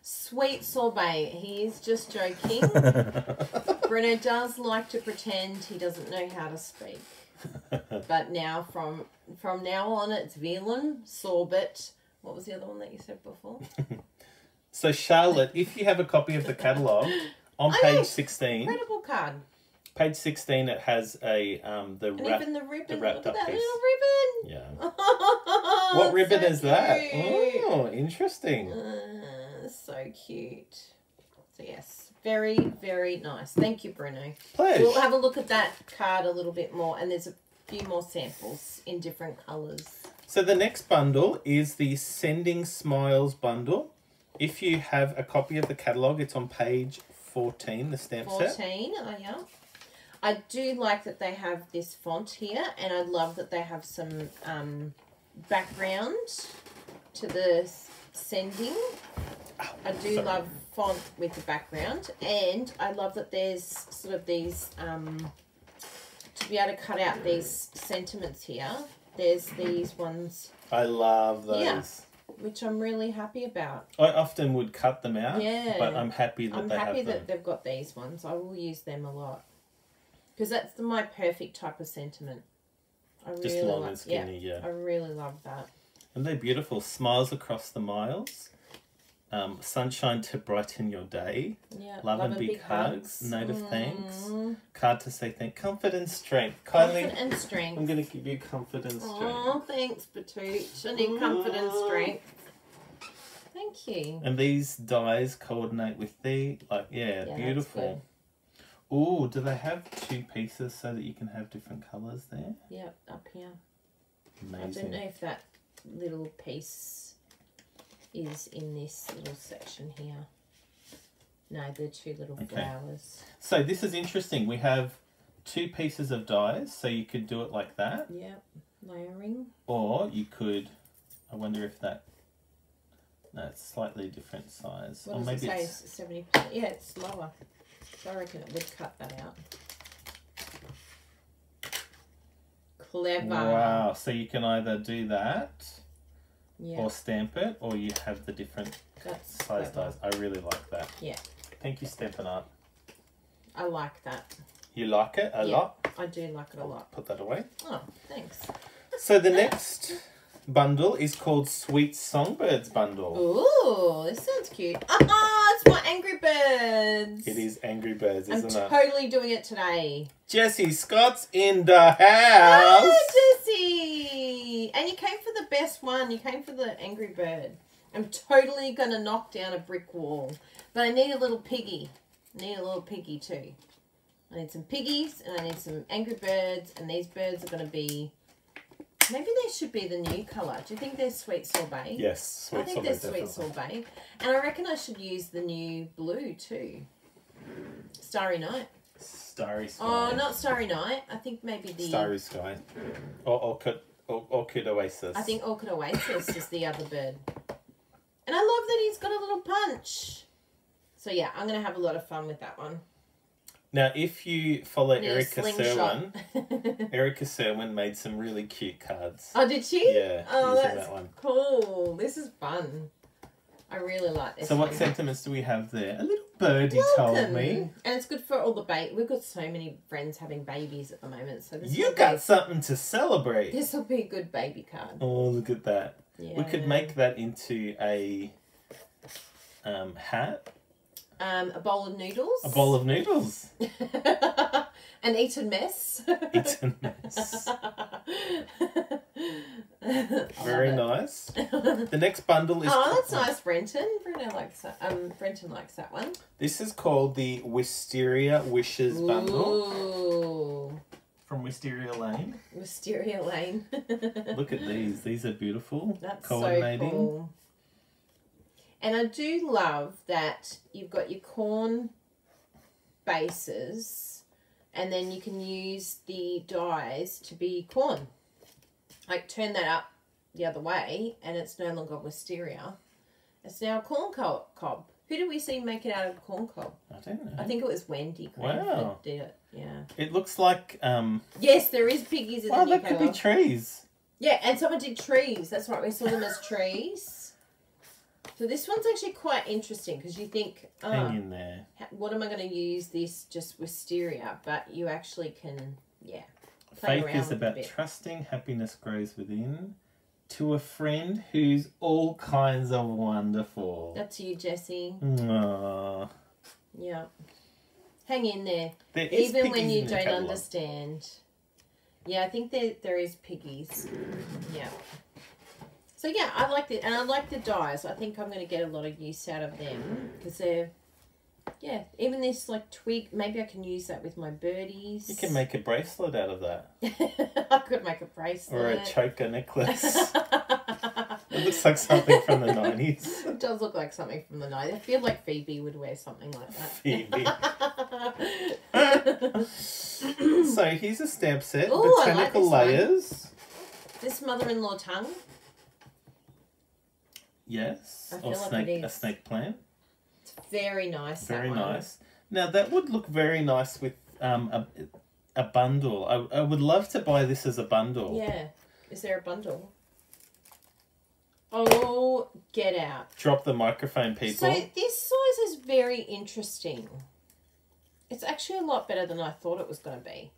Sweet sorbet. He is just joking. Bruno does like to pretend he doesn't know how to speak. But now from from now on it's Villain, sorbet. What was the other one that you said before? so Charlotte, if you have a copy of the catalogue on Oh, page yeah. sixteen, Incredible card. page sixteen, it has a um the And wrap. even the ribbon. wrapped Look at up that piece. little ribbon. Yeah. what What ribbon is that? Oh, interesting. Uh, so cute. So yes, very very nice. Thank you, Bruno. Pleasure. We'll have a look at that card a little bit more, and there's a few more samples in different colours. So the next bundle is the Sending Smiles bundle. If you have a copy of the catalogue, it's on page 14, the stamp set. 14, oh yeah. I do like that they have this font here, and I love that they have some um, background to the sending. I do sorry. love font with the background, and I love that there's sort of these um, to be able to cut out these sentiments here. There's these ones I love those. Yeah. which I'm really happy about. I often would cut them out, Yeah. but I'm happy that I'm they happy have that them. they've got these ones. I will use them a lot because that's the, my perfect type of sentiment. I Just really long like, and skinny, yeah. I really love that. And they're beautiful. Smiles across the miles. Um, sunshine to brighten your day. Yeah. Love, and big, hugs. Note of thanks. Card to say thank. Comfort and strength. Kindly, Comfort and strength. I'm going to give you comfort and strength. Oh, thanks, Batooch. I need comfort and strength. Thank you. And these dies coordinate with the like yeah, that's beautiful. Oh, do they have two pieces so that you can have different colours there? Yeah, up here. Amazing. I don't know if that little piece is in this little section here. No, they're two little Okay. flowers. So this is interesting. We have two pieces of dies, so you could do it like that, Yep, layering. or you could. I wonder if that. No, it's slightly different size, What or does maybe it say? it's Seventy. Yeah, it's lower. So I reckon it would cut that out. Clever. wow. So you can either do that Yeah, or stamp it, or you have the different that's size dies. I really like that. Yeah. Thank you, Stampin' Art. I like that. You like it a Yeah. lot. I do like it a lot. Put that away. Oh, thanks. So the next bundle is called Sweet Songbirds Bundle. Ooh, this sounds cute. Ah, it's my Angry Birds. It is Angry Birds, I'm isn't it? totally doing it today. Jesse Scott's in the house. Jesse! And you came for the best one. You came for the Angry Bird. I'm totally gonna knock down a brick wall, but I need a little piggy. I need a little piggy too. I need some piggies and I need some Angry Birds, and these birds are gonna be. Maybe they should be the new colour. Do you think they're sweet sorbet? Yes, I think sorbet, they're sweet definitely. sorbet. And I reckon I should use the new blue too. Starry Night. Starry Sky. Oh, not Starry Night. I think maybe the. Starry Sky. Or Orchid, or, Orchid Oasis. I think Orchid Oasis is the other bird. And I love that he's got a little punch. So yeah, I'm going to have a lot of fun with that one. Now, if you follow a Erica. Serwin, Erica Serwin made some really cute cards. oh, did she? Yeah, Oh, that's that one. cool. This is fun. I really like this So, what one. sentiments do we have there? A little birdie told me. And it's good for all the bait. We've got so many friends having babies at the moment. So this You got be, something to celebrate. this will be a good baby card. Oh, look at that. Yeah. We could make that into a um, hat, um, a bowl of noodles. a bowl of noodles. An eaten mess. Eaten mess. Very nice. The next bundle is. Oh, that's nice, Brenton. Brenton likes that. Um, Brenton likes that one. This is called the Wisteria Wishes bundle Ooh, from Wisteria Lane. Wisteria Lane. Look at these. These are beautiful. That's so Coordinating. cool. And I do love that you've got your corn bases and then you can use the dies to be corn. Like turn that up the other way and it's no longer wisteria. It's now a corn co- cob. Who did we see make it out of corn cob? I don't know. I think it was Wendy Cranford Wow. did it. Yeah. It looks like um. Yes, there is piggies in Wow, the that could be trees. Yeah, and someone did trees. That's right. We saw them as trees. So this one's actually quite interesting because you think, oh, Hang in there. what am I going to use this just wisteria? But you actually can, yeah. Faith is with it a about trusting. Happiness grows within. To a friend who's all kinds of wonderful. That's you, Jesse. Aww. Yeah. Hang in there. There is Even when you don't understand. Yeah, I think there there is piggies. Yeah. So yeah, I like it, and I like the dies. I think I'm going to get a lot of use out of them mm. because they're, yeah. Even this like twig, maybe I can use that with my birdies. You can make a bracelet out of that. I could make a bracelet. Or a choker necklace. it looks like something from the 90s. it does look like something from the night. I feel like Phoebe would wear something like that. Phoebe. So here's a stamp set. Ooh, I like Botanical this one. layers. this mother-in-law tongue. Yes. Or like snake a snake plant. It's very nice. that Very nice. Now that would look very nice with um a, a bundle. I, I would love to buy this as a bundle. Yeah. Is there a bundle? Oh, get out. Drop the microphone, people. So this size is very interesting. It's actually a lot better than I thought it was going to be.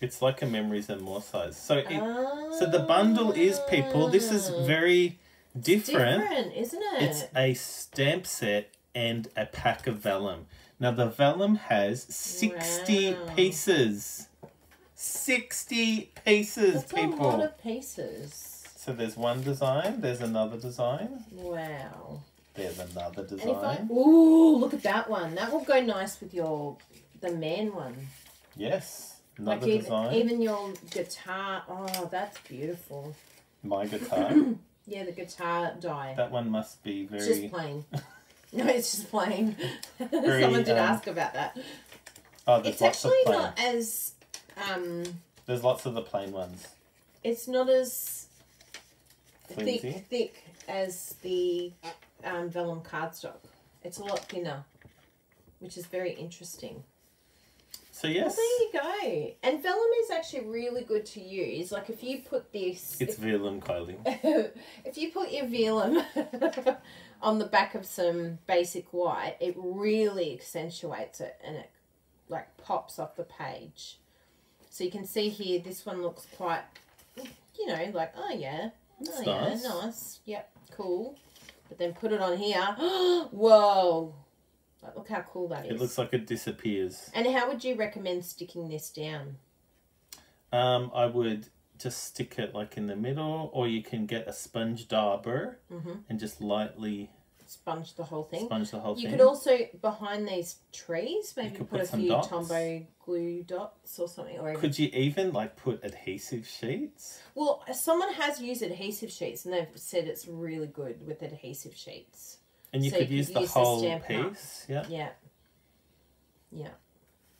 It's like a memories and more size. So it, Ah. so the bundle is people. This is very Different. Different, isn't it? It's a stamp set and a pack of vellum. Now the vellum has 60 Wow. pieces. 60 pieces, That's people. a lot of pieces. So there's one design, there's another design, Wow. there's another if I design. ooh, look at that one. That will go nice with your the man one. Yes, Like another even, design. even your guitar. Oh, that's beautiful. My guitar. Yeah, the guitar die. that one must be It's very. just plain. no, it's just plain. Very, Someone did um, ask about that. Oh, there's It's lots actually of plain. not as um. There's lots of the plain ones. It's not as Flimsy. thick thick as the um, vellum cardstock. It's a lot thinner, which is very interesting. So Well, yes, there you go. And vellum is actually really good to use. Like if you put this, it's Vellum Kylie. if, if you put your vellum on the back of some basic white, it really accentuates it and it like pops off the page. So you can see here, this one looks quite, you know, like oh yeah, oh, It's oh nice. yeah, nice, yep, cool. But then put it on here. Whoa! Like, look how cool that is. It looks like it disappears. And how would you recommend sticking this down? Um, I would just stick it like in the middle, or you can get a sponge dauber Mhm. and just lightly Sponge the whole thing. sponge the whole You thing. could also behind these trees maybe put, put a few dots. Tombow glue dots or something. Or even, Could you even like put adhesive sheets? well, someone has used adhesive sheets and they've said it's really good with adhesive sheets. And you So could you use could the use whole Up. piece. Yeah. Yeah, yeah.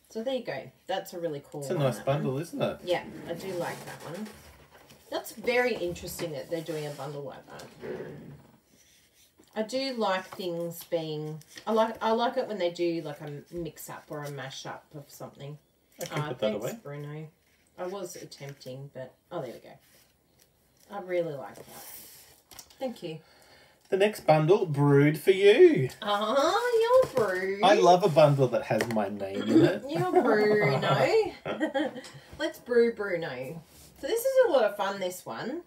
So there you go. That's a really cool. It's a one, nice that one. bundle, isn't it? Yeah, I do like that one. That's very interesting that they're doing a bundle like that. I do like things being. I like. I like it when they do like a mix up or a mash up of something. I can Ah, put that away. Bruno. I was attempting, but oh, there we go. I really like that. Thank you. The next bundle, brewed for you. Ah, you're Bruno. I love a bundle that has my name in it. You're Bruno. Let's brew Bruno. So this is a lot of fun. This one,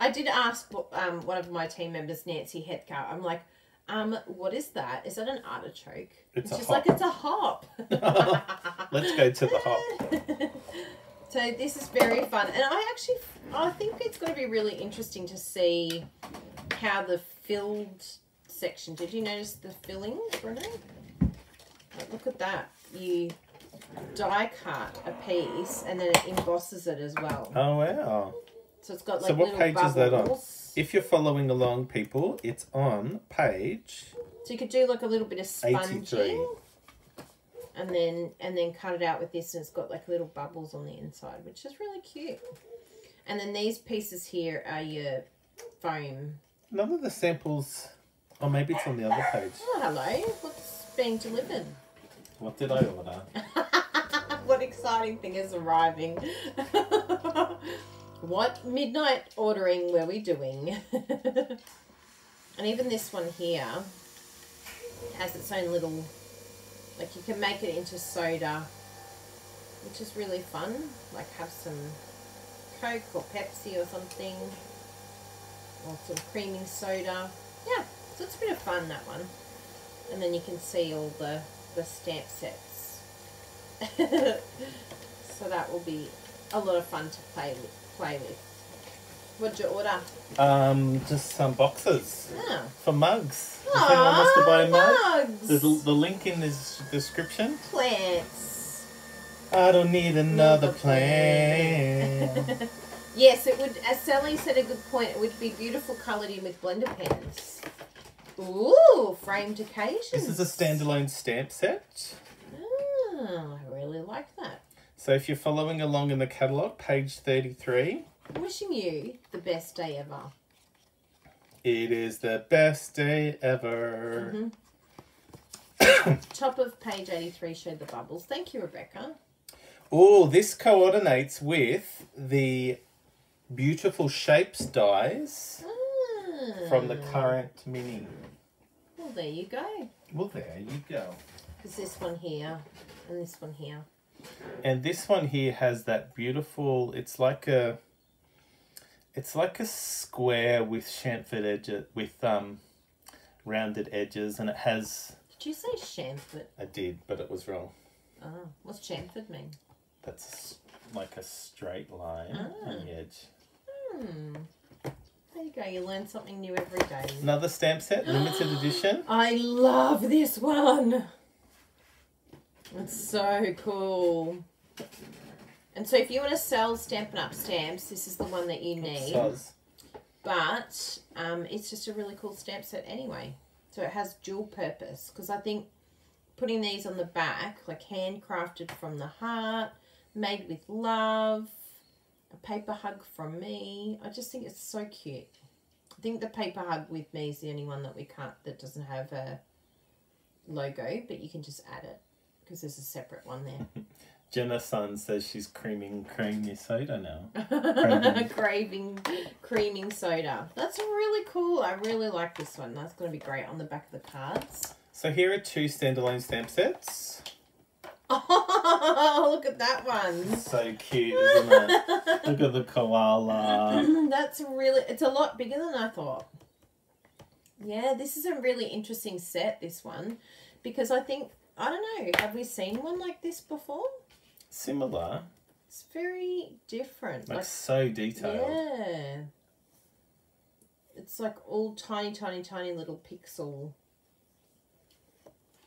I did ask um, one of my team members, Nancy Hetcar. I'm like, um, what is that? Is that an artichoke? It's she's like, it's a hop. Let's go to the hop. so this is very fun, and I actually, I think it's going to be really interesting to see how the filled section. Did you notice the filling, Bruno? Like, look at that. You die cut a piece, and then it embosses it as well. Oh wow! So it's got So like what little page is that on? If you're following along, people, it's on page. So you could do like a little bit of sponging, and then and then cut it out with this, and it's got like little bubbles on the inside, which is really cute. And then these pieces here are your foam. None of the samples. Oh, maybe it's on the other page. Oh, hello! What's being delivered? What did I order? what exciting thing is arriving? what midnight ordering were we doing? and even this one here has its own little, like you can make it into soda, which is really fun. Like have some Coke or Pepsi or something, or some creaming soda. Yeah, so it's a bit of fun that one. And then you can see all the the stamp sets. so that will be a lot of fun to play with. Play with. What'd you order? Um, just some boxes Ah, for mugs. If anyone wants to buy a mug, mugs. there's the link in this description. plants. I don't need another Another plan. yes, it would. As Sally said, a good point. It would be beautiful coloured in with blender pens. Ooh, framed occasions. this is a standalone stamp set. Oh, I really like that. So if you're following along in the catalogue, page 33, Wishing you the best day ever. it is the best day ever. Mm-hmm. Top of page 83 showed the bubbles. Thank you, Rebecca. Oh, this coordinates with the beautiful shapes dies from the Ah. current mini. Well, there you go. Well, there you go. Because this one here and this one here. And this one here has that beautiful, it's like a It's like a square with chamfered edges, with um, rounded edges, and it has. Did you say chamfered? I did, but it was wrong. Oh, what's chamfered mean? That's like a straight line Ah. on the edge. Hmm. There you go. You learn something new every day. Another stamp set, limited edition. I love this one. It's so cool. And so, if you want to sell Stampin' Up stamps, this is the one that you need. Soz. But um, it's just a really cool stamp set anyway. So it has dual purpose because I think putting these on the back, like handcrafted from the heart, made with love, a paper hug from me. I just think it's so cute. I think the paper hug with me is the only one that we can't that doesn't have a logo, but you can just add it because there's a separate one there. Jenna Sun says she's creaming creamy soda now. Craving creaming soda. That's really cool. I really like this one. That's going to be great on the back of the cards. So here are two standalone stamp sets. Oh, look at that one. So cute, isn't it? Look at the koala. That's really, it's a lot bigger than I thought. Yeah, this is a really interesting set, this one, because I think, I don't know, have we seen one like this before? Similar, It's very different. like Like, so detailed. yeah. It's like all tiny, tiny, tiny little pixel.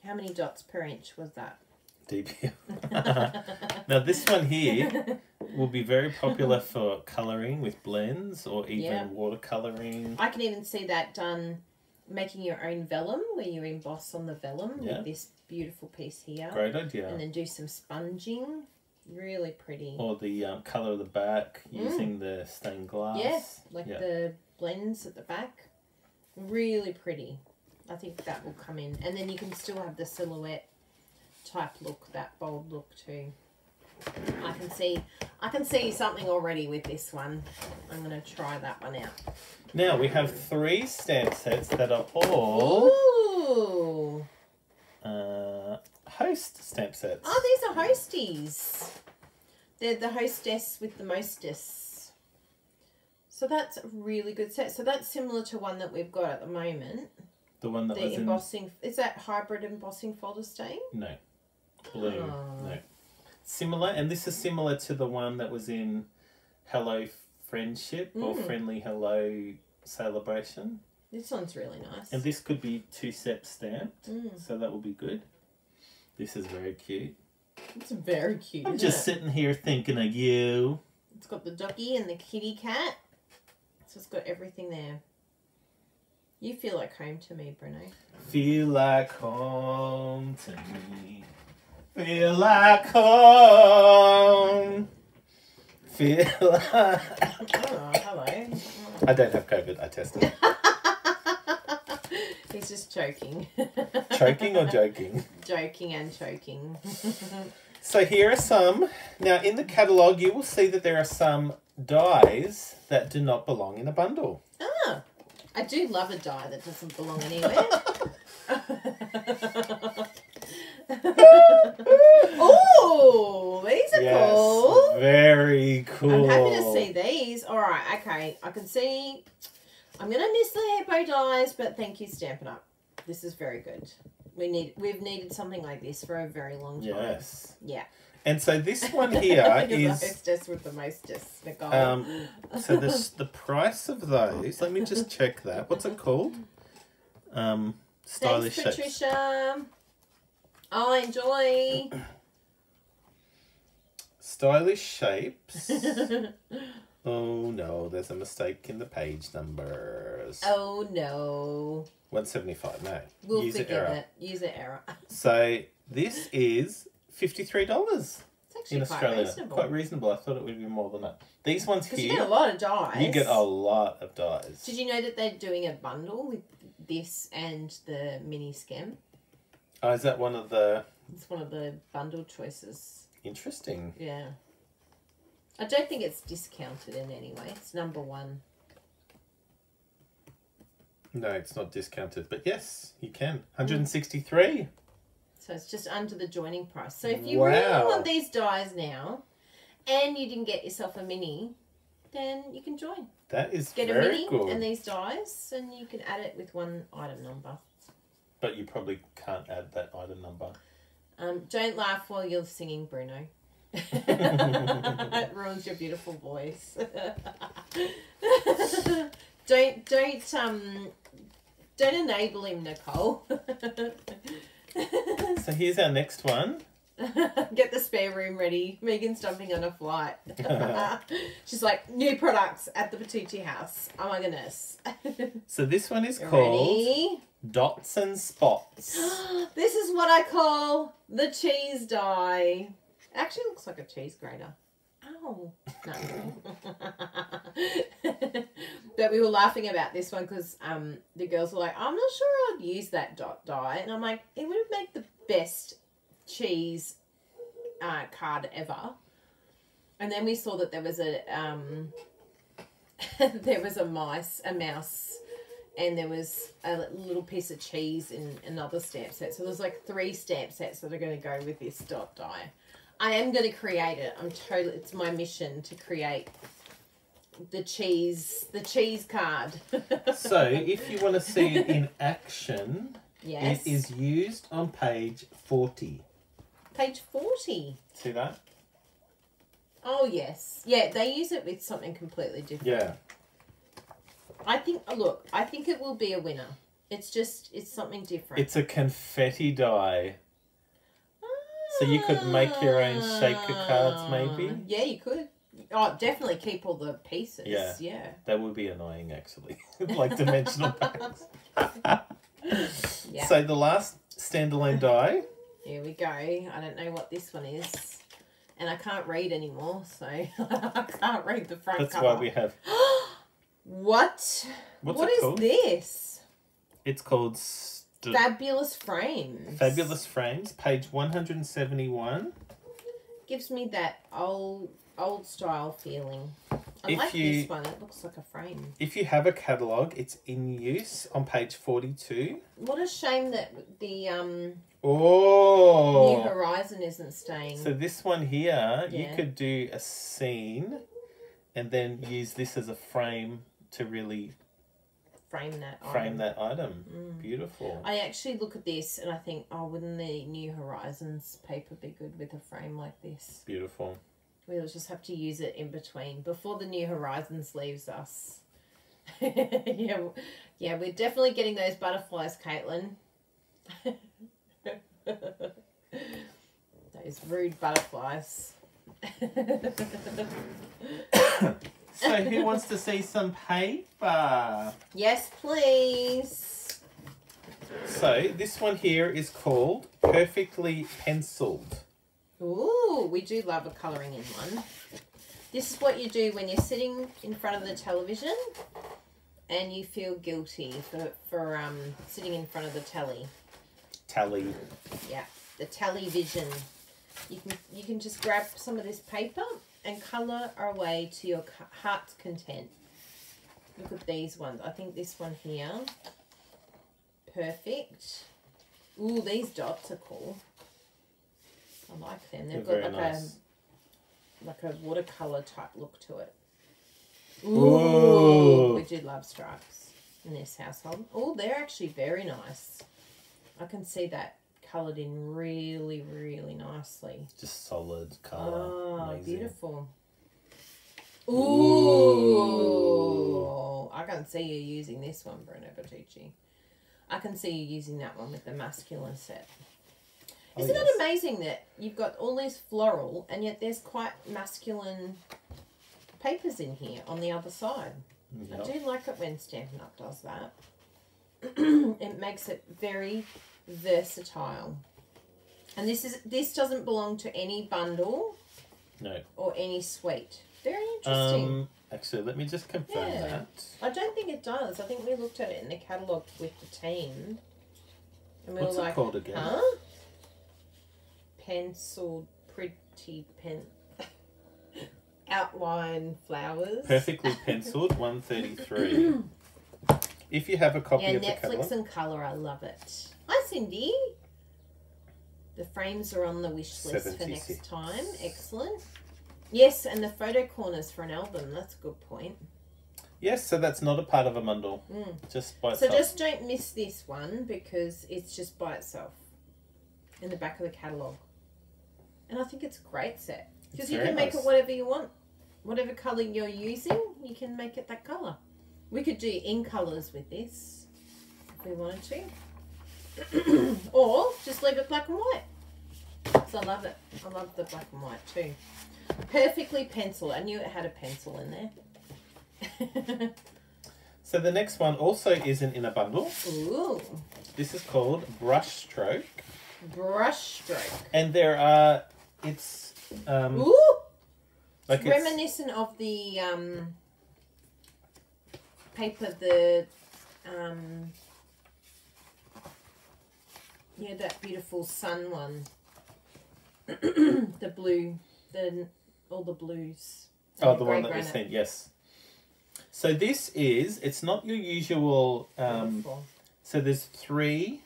How many dots per inch was that? DP. now this one here will be very popular for colouring with blends or even Yeah. watercolouring. I can even see that done making your own vellum where you emboss on the vellum Yeah. with this beautiful piece here. Great idea. And then do some sponging. Really pretty. Or the um, colour of the back using the stained glass. Yes, like Yeah. the blends at the back. Really pretty. I think that will come in. And then you can still have the silhouette type look, that bold look too. I can see I can see something already with this one. I'm gonna try that one out. Now we have three stamp sets that are all Ooh. uh, host stamp sets. Oh, these are hosties. They're the hostess with the mostess. So that's a really good set. So that's similar to one that we've got at the moment. the one that The was in embossing is that hybrid embossing folder stain? no blue. Oh. No, similar, and this is similar to the one that was in Hello Friendship or Mm. Friendly Hello Celebration. This one's really nice. And this could be two step stamped, Mm, so that will be good. This is very cute. it's very cute. I'm just it? sitting here thinking of you. It's got the doggy and the kitty cat. So it's got everything there. You feel like home to me, Bruno. Feel like home to me. Feel like home. Feel like. Oh, hello. I don't have COVID, I tested. He's just choking. Choking or joking? Joking and choking. So here are some. Now, in the catalogue, you will see that there are some dies that do not belong in a bundle. ah, I do love a die that doesn't belong anywhere. oh, these are yes, cool. very cool. I'm happy to see these. All right, okay. I can see. I'm gonna miss the hippo dies, but thank you, Stampin' Up. This is very good. We need. We've needed something like this for a very long time. Yes. Yeah. And so this one here is the hostess with the mostest, Nicole. Um, so this the price of those. Let me just check that. What's it called? Um, stylish Thanks, shapes. Patricia. Oh, enjoy. Stylish shapes. Oh no, there's a mistake in the page numbers. oh no. One seventy five. No, We'll user forgive error. it. User error. So this is fifty three dollars It's actually in quite Australia. reasonable. Quite reasonable. I thought it would be more than that. These ones Because you get a lot of dies. you get a lot of dies. Did you know that they're doing a bundle with this and the mini skem? Oh, is that one of the It's one of the bundle choices. interesting? Yeah. I don't think it's discounted in any way. It's number one. No, it's not discounted, but yes, you can. Hmm. 163. So it's just under the joining price. So if you Wow. really want these dies now and you didn't get yourself a mini, then you can join. That is Get a mini good. and these dies, and you can add it with one item number. But you probably can't add that item number. Um, don't laugh while you're singing, Bruno. it ruins your beautiful voice. don't don't um don't enable him, Nicole. So here's our next one. Get the spare room ready. Megan's jumping on a flight. She's like, new products at the Bertucci house. Oh my goodness. So this one is called Ready? Dots and Spots. this is what I call the cheese die. Actually looks like a cheese grater. Ow. No. but we were laughing about this one because um, the girls were like, I'm not sure I'd use that dot die. And I'm like, it would make the best cheese uh, card ever. And then we saw that there was a um, there was a mice, a mouse, and there was a little piece of cheese in another stamp set. So there's like three stamp sets that are going to go with this dot die. I am going to create it. I'm totally. It's my mission to create the cheese, the cheese card. So if you want to see it in action, yes, it is used on page 40. page forty. See that? Oh yes, yeah. They use it with something completely different. Yeah. I think. Look, I think it will be a winner. It's just, it's something different. It's a confetti die. So you could make your own shaker cards, maybe? Ah, Yeah, you could. Oh, definitely keep all the pieces. Yeah. Yeah. That would be annoying, actually. like dimensional packs. Yeah. So the last standalone die. Here we go. I don't know what this one is. And I can't read anymore, so I can't read the front That's cover. why we have. what? What's What it is called? this? It's called St- Fabulous frames. Fabulous Frames, page 171. Gives me that old old style feeling. I If like you- this one. It looks like a frame. If you have a catalogue, it's in use on page 42. What a shame that the um, oh New! Horizon isn't staying. So this one here, you could do a scene and then use this as a frame to really frame that. frame item. that item. Mm. Beautiful. I actually look at this and I think, oh, wouldn't the New Horizons paper be good with a frame like this? Beautiful. We'll just have to use it in between before the New Horizons leaves us. yeah, yeah, we're definitely getting those butterflies, Caitlin. those rude butterflies. So who wants to see some paper? yes, please. So this one here is called Perfectly Penciled. Ooh, we do love a colouring in one. This is what you do when you're sitting in front of the television and you feel guilty for, for um, sitting in front of the telly. Telly. Yeah, the television. You can you can just grab some of this paper and colour away to your heart's content. Look at these ones. I think this one here. Perfect. Ooh, these dots are cool. I like them. They're They've very got like nice. a like a watercolor type look to it. Ooh. We do love stripes in this household. Oh, they're actually very nice. I can see that coloured in really, really nicely. Just solid colour. Oh, Amazing. beautiful. Ooh. Ooh. I can see you using this one, Bruno Bertucci. I can see you using that one with the masculine set. Oh, Isn't yes. it amazing that you've got all this floral and yet there's quite masculine papers in here on the other side? I do like it when Stampin' Up does that. it makes it very versatile. And this is this doesn't belong to any bundle No. or any suite. Very interesting. Um, actually, let me just confirm Yeah. that. I don't think it does. I think we looked at it in the catalogue with the team. And we What's were it called again? huh? Penciled pretty pen outline flowers. Perfectly penciled, 133. if you have a copy Yeah, of the Netflix catalogue, and colour. I love it. Hi, Cindy. The frames are on the wish list for next time. Excellent. Yes, and the photo corners for an album. That's a good point. Yes, so that's not a part of a bundle. Mm. Just by itself. So just don't miss this one because it's just by itself in the back of the catalogue. And I think it's a great set because you can make nice. it whatever you want. Whatever colour you're using, you can make it that colour. We could do in colours with this if we wanted to. or just leave it black and white. So I love it. I love the black and white too. Perfectly penciled. I knew it had a pencil in there. So the next one also isn't in a bundle. Ooh. This is called Brush Stroke. Brush stroke. And there are, it's, um, Ooh! like it's it's, reminiscent of the um, paper, the um, yeah, that beautiful sun one. the blue, the all the blues. oh, the grey one that we sent, yes. So this is, it's not your usual, um, so there's three,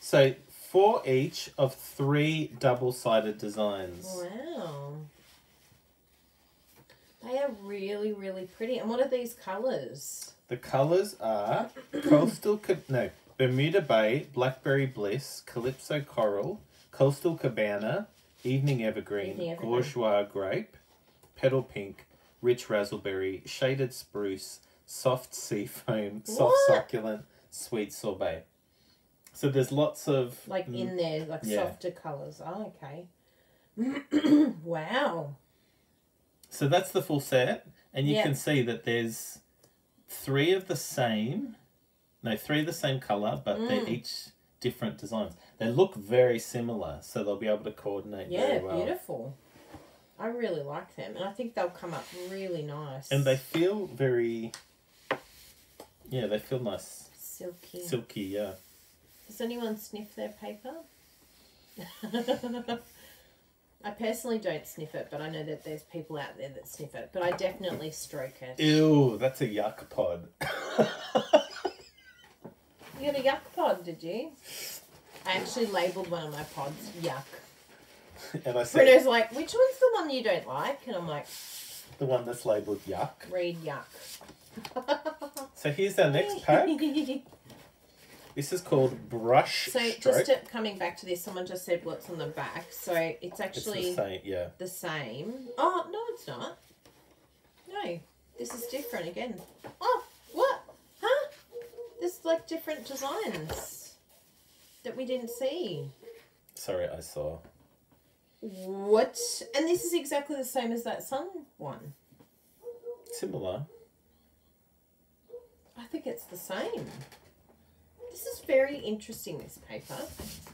so four each of three double-sided designs. Wow. They are really, really pretty. And what are these colours? The colours are Coastal, no, Bermuda Bay, Blackberry Bliss, Calypso Coral, Coastal Cabana, Evening Evergreen, Evening Evergreen. Gorgeous Grape, Petal Pink, Rich Raspberry, Shaded Spruce, Soft Sea Foam, Soft What? Succulent, Sweet Sorbet. So there's lots of Like mm, in there, like yeah. softer colours. Oh, okay. wow. So that's the full set, and you Yeah. can see that there's three of the same, no, three the same color, but they're Mm. each different designs. They look very similar, so they'll be able to coordinate Yeah, very well. beautiful. I really like them, and I think they'll come up really nice. And they feel very, yeah, they feel nice, silky. silky. Yeah, Does anyone sniff their paper? I personally don't sniff it, but I know that there's people out there that sniff it. But I definitely stroke it. ew, that's a yuck pod. You got a yuck pod, did you? I actually labelled one of my pods yuck. and I said Bruno's like, which one's the one you don't like? And I'm like, the one that's labeled yuck. read yuck. So here's our next pack. This is called Brush So Stroke. just to, coming back to this, someone just said what's on the back. So it's it's actually the same, yeah. the same. Oh no, it's not. No, this is different again. Oh? There's like different designs that we didn't see. Sorry, I saw. What? And this is exactly the same as that sun one. Similar. I think it's the same. This is very interesting, this paper.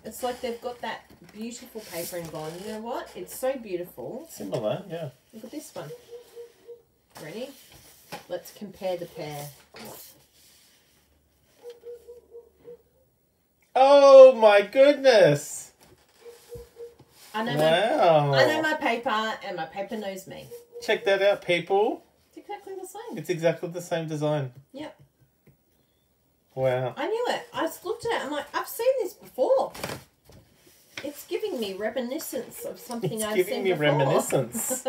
It's like they've got that beautiful paper and gone, you know what? It's so beautiful. Similar, yeah. Look at this one. Ready? Let's compare the pair. Oh my goodness! I know my Wow. I know my paper and my paper knows me. Check that out, people. It's exactly the same. It's exactly the same design. Yep. Wow. I knew it. I just looked at it. I'm like, I've seen this before. It's giving me reminiscence of something It's I've seen before. It's giving me reminiscence.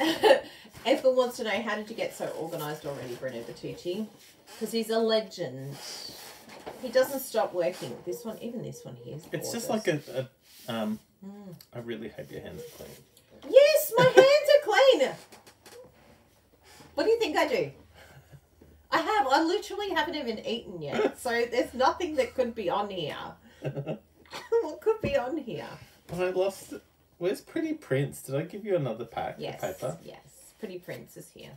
Edgar wants to know how did you get so organised already, Bruno Bertucci? Because he's a legend. He doesn't stop working. This one, even this one here is It's just like a, a um. Mm. I really hope your hands are clean. Yes, my hands are clean. What do you think I do? I have. I literally haven't even eaten yet, so there's nothing that could be on here. what could be on here? I lost. Where's Pretty Prince? Did I give you another pack Yes, of paper? yes. Pretty Prince is here.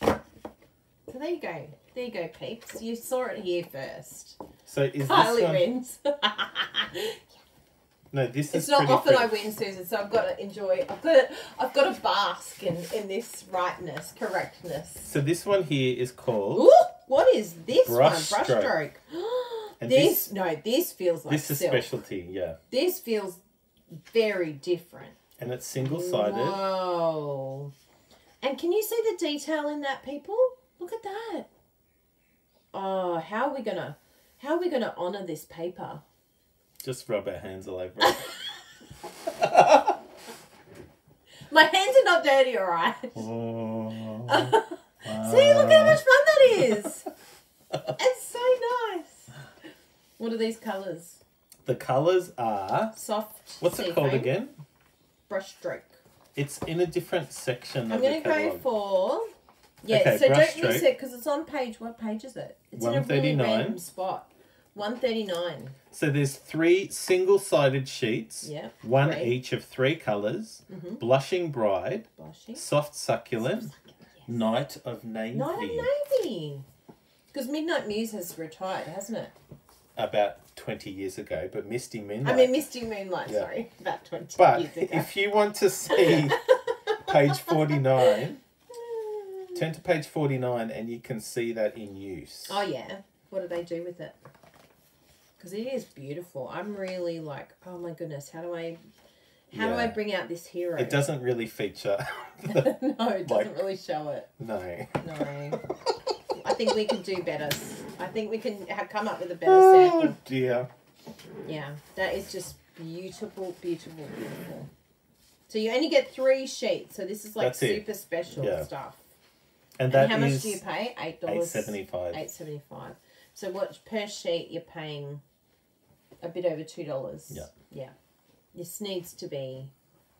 So there you go. There you go, peeps. You saw it here first. So is this one? Um, wins. No, this it's is not Pretty often I win, Susan. So I've got to enjoy. I've got to. I've got to bask in in this rightness, correctness. So this one here is called. Ooh, what is this Brush one? And this, no, this feels like This is silk. specialty, yeah, This feels very different. and it's single sided. Whoa. And can you see the detail in that, people? Look at that. Oh, how are we gonna how are we gonna honour this paper? Just rub our hands all over it. My hands are not dirty, all right. Oh, See, look how much fun that is. it's so nice. What are these colours? The colours are. Soft. What's it called again? Brush stroke. It's in a different section I'm going to go for. Yeah, Okay, so don't miss it because it's on page. What page is it? It's in a really 139. random spot. 139. So there's three single-sided sheets, Yeah. one great. each of three colours. Mhm. Blushing Bride, Blushing. Soft Succulent, Yes. Night of Navy. Night of Navy. Because Midnight Muse has retired, hasn't it? About 20 years ago, but Misty Moonlight. I mean, Misty Moonlight, Yeah. sorry. About 20 but years ago. if you want to see page 49, turn to page 49 and you can see that in use. Oh, yeah. What do they do with it? Because it is beautiful. I'm really like, oh my goodness, how do I. How do I bring out this hero? It doesn't really feature. the- no, it doesn't like- really show it. no. No. I think we can do better. I think we can ha- come up with a better Oh sample. dear. Yeah, that is just beautiful, beautiful, beautiful. So you only get three sheets. So this is like That's it. super special Yeah. stuff. And And how much do you pay? Eight eight dollars. seventy five. Eight seventy five. So what per sheet you're paying? A bit over two dollars. Yeah. Yeah. This needs to be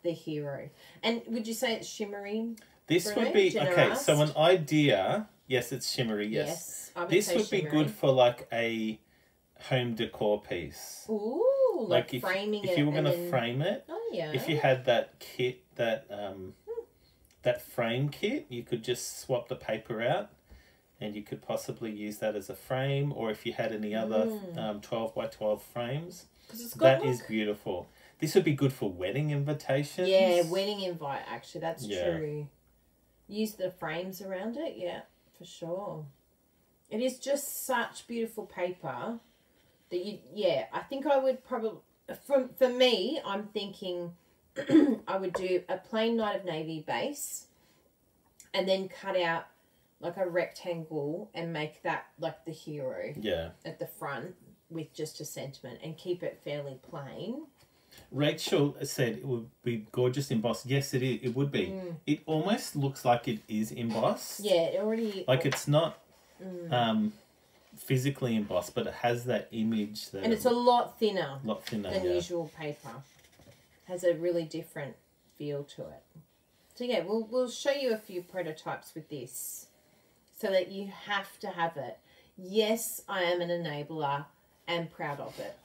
the hero. And would you say it's shimmery? This would be okay. So an idea. Yes, it's shimmery. Yes. Would This would be good for like a home decor piece. Ooh, like, Like if, framing if you were going to then- frame it, Oh yeah. if you had that kit, that um, that frame kit, you could just swap the paper out, and you could possibly use that as a frame. Or if you had any other Mm. um, twelve by twelve frames, that is like- beautiful. This would be good for wedding invitations. Yeah, wedding invite. Actually, that's Yeah. true. Use the frames around it. Yeah, for sure. It is just such beautiful paper that you. Yeah, I think I would probably. From for me, I'm thinking I would do a plain night of navy base, and then cut out like a rectangle and make that like the hero Yeah. at the front with just a sentiment and keep it fairly plain. Rachel said it would be gorgeous embossed. Yes, it is. It would be. Mm. It almost looks like it is embossed. Yeah, it already Like it's not Mm. um, physically embossed, but it has that image that and it's a lot thinner lot thinner. than yeah. usual paper. Has a really different feel to it. So yeah, we'll we'll show you a few prototypes with this, so that you have to have it. Yes, I am an enabler and proud of it.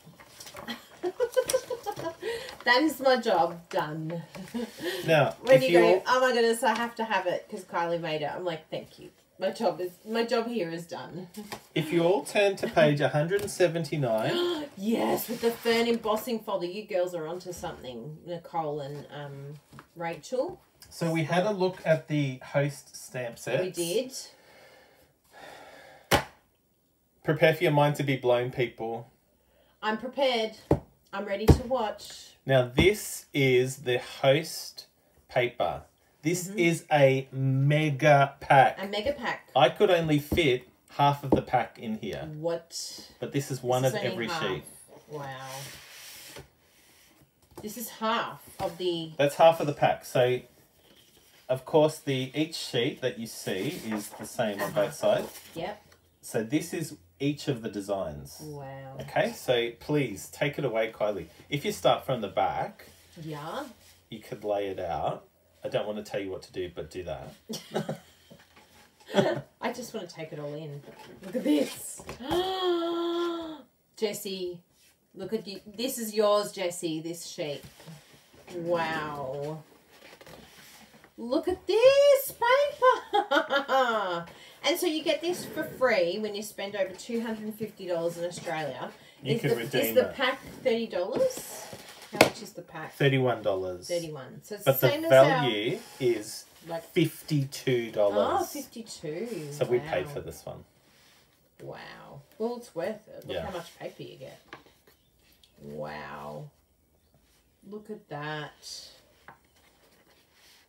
that is my job done. Now, when you you go, oh my goodness, I have to have it because Kylie made it. I'm like, thank you. My job is my job here is done. if you all turn to page 179, yes, with the fern embossing folder, you girls are onto something. Nicole and um, Rachel, so we had a look at the host stamp set. we did. Prepare for your mind to be blown, people. I'm prepared. I'm ready to watch. Now, this is the host paper. This Mhm. is a mega pack. A mega pack. I could only fit half of the pack in here, What? but this is one This of is every half. sheet. Wow. This is half of the. That's half of the pack. So, of course, the each sheet that you see is the same on Uh-huh. both sides. Yep. So this is each of the designs. Wow. Okay, so please take it away, Kylie. If you start from the back, Yeah. you could lay it out. I don't want to tell you what to do, but do that. I just want to take it all in. Look at this. Jesse, look at you. This is yours, Jesse, this sheet. Wow. Look at this paper. and so you get this for free when you spend over $250 in Australia. You is can the, redeem Is the it. pack $30? How much is the pack? Thirty-one dollars. 31 So it's But the the same as value is. Like, fifty-two dollars. 52 so we paid for this one. Wow. Well, it's worth it. Look Yeah. how much paper you get. Wow. Look at that.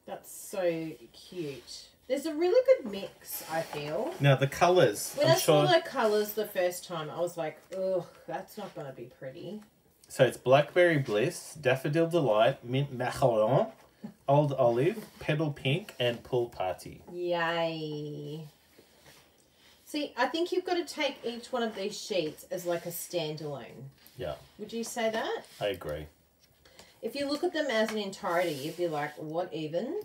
That's so cute. There's a really good mix, I feel. Now the colours. When I'm I sure. saw the colours the first time, I was like, ugh, that's not going to be pretty. So it's Blackberry Bliss, Daffodil Delight, Mint Macaron, Old Olive, Petal Pink, and Pool Party. Yay. See, I think you've got to take each one of these sheets as like a standalone. Yeah, Would you say that? I agree. If you look at them as an entirety, you'd be like, what even?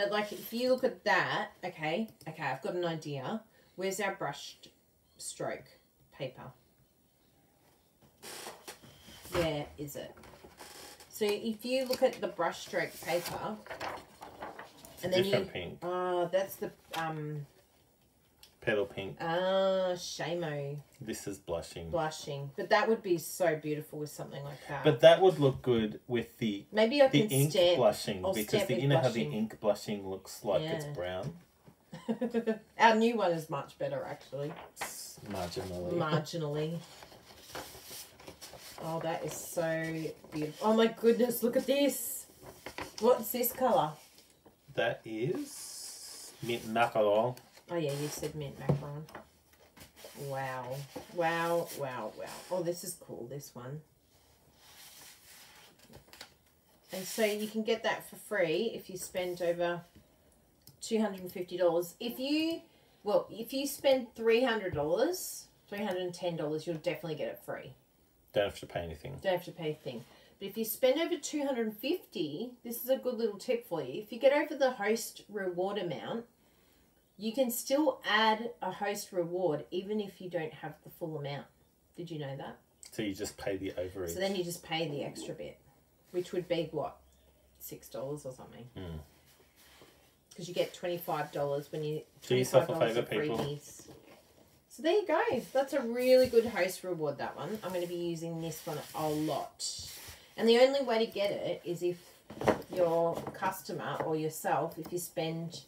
But like, if you look at that, okay, okay, I've got an idea. Where's our brushed stroke paper? Where is it? So if you look at the brush stroke paper, and then Different you, pink. oh, that's the um, Petal Pink. ah, shamo This is blushing. blushing. But that would be so beautiful with something like that. But that would look good with the maybe I the can ink stamp blushing because the, you know how the ink blushing looks like it's brown. Our new one is much better, actually. It's marginally. Marginally. Oh, that is so beautiful. Oh my goodness, look at this. What's this colour? that is mint macaron. Oh yeah, you said mint macaron. Wow. Wow, wow, wow. Oh, this is cool, this one. And so you can get that for free if you spend over $250. If you, well, if you spend $300, $310, you'll definitely get it free. Don't have to pay anything. Don't have to pay a thing. But if you spend over 250, this is a good little tip for you. If you get over the host reward amount, you can still add a host reward even if you don't have the full amount. Did you know that? So you just pay the overage. So then you just pay the extra bit, which would be what? $6 or something. Mm. Because you get $25 when you. Do yourself a $25 favour, people. freebies. So there you go. That's a really good host reward, that one. I'm going to be using this one a lot. And the only way to get it is if your customer or yourself, if you spend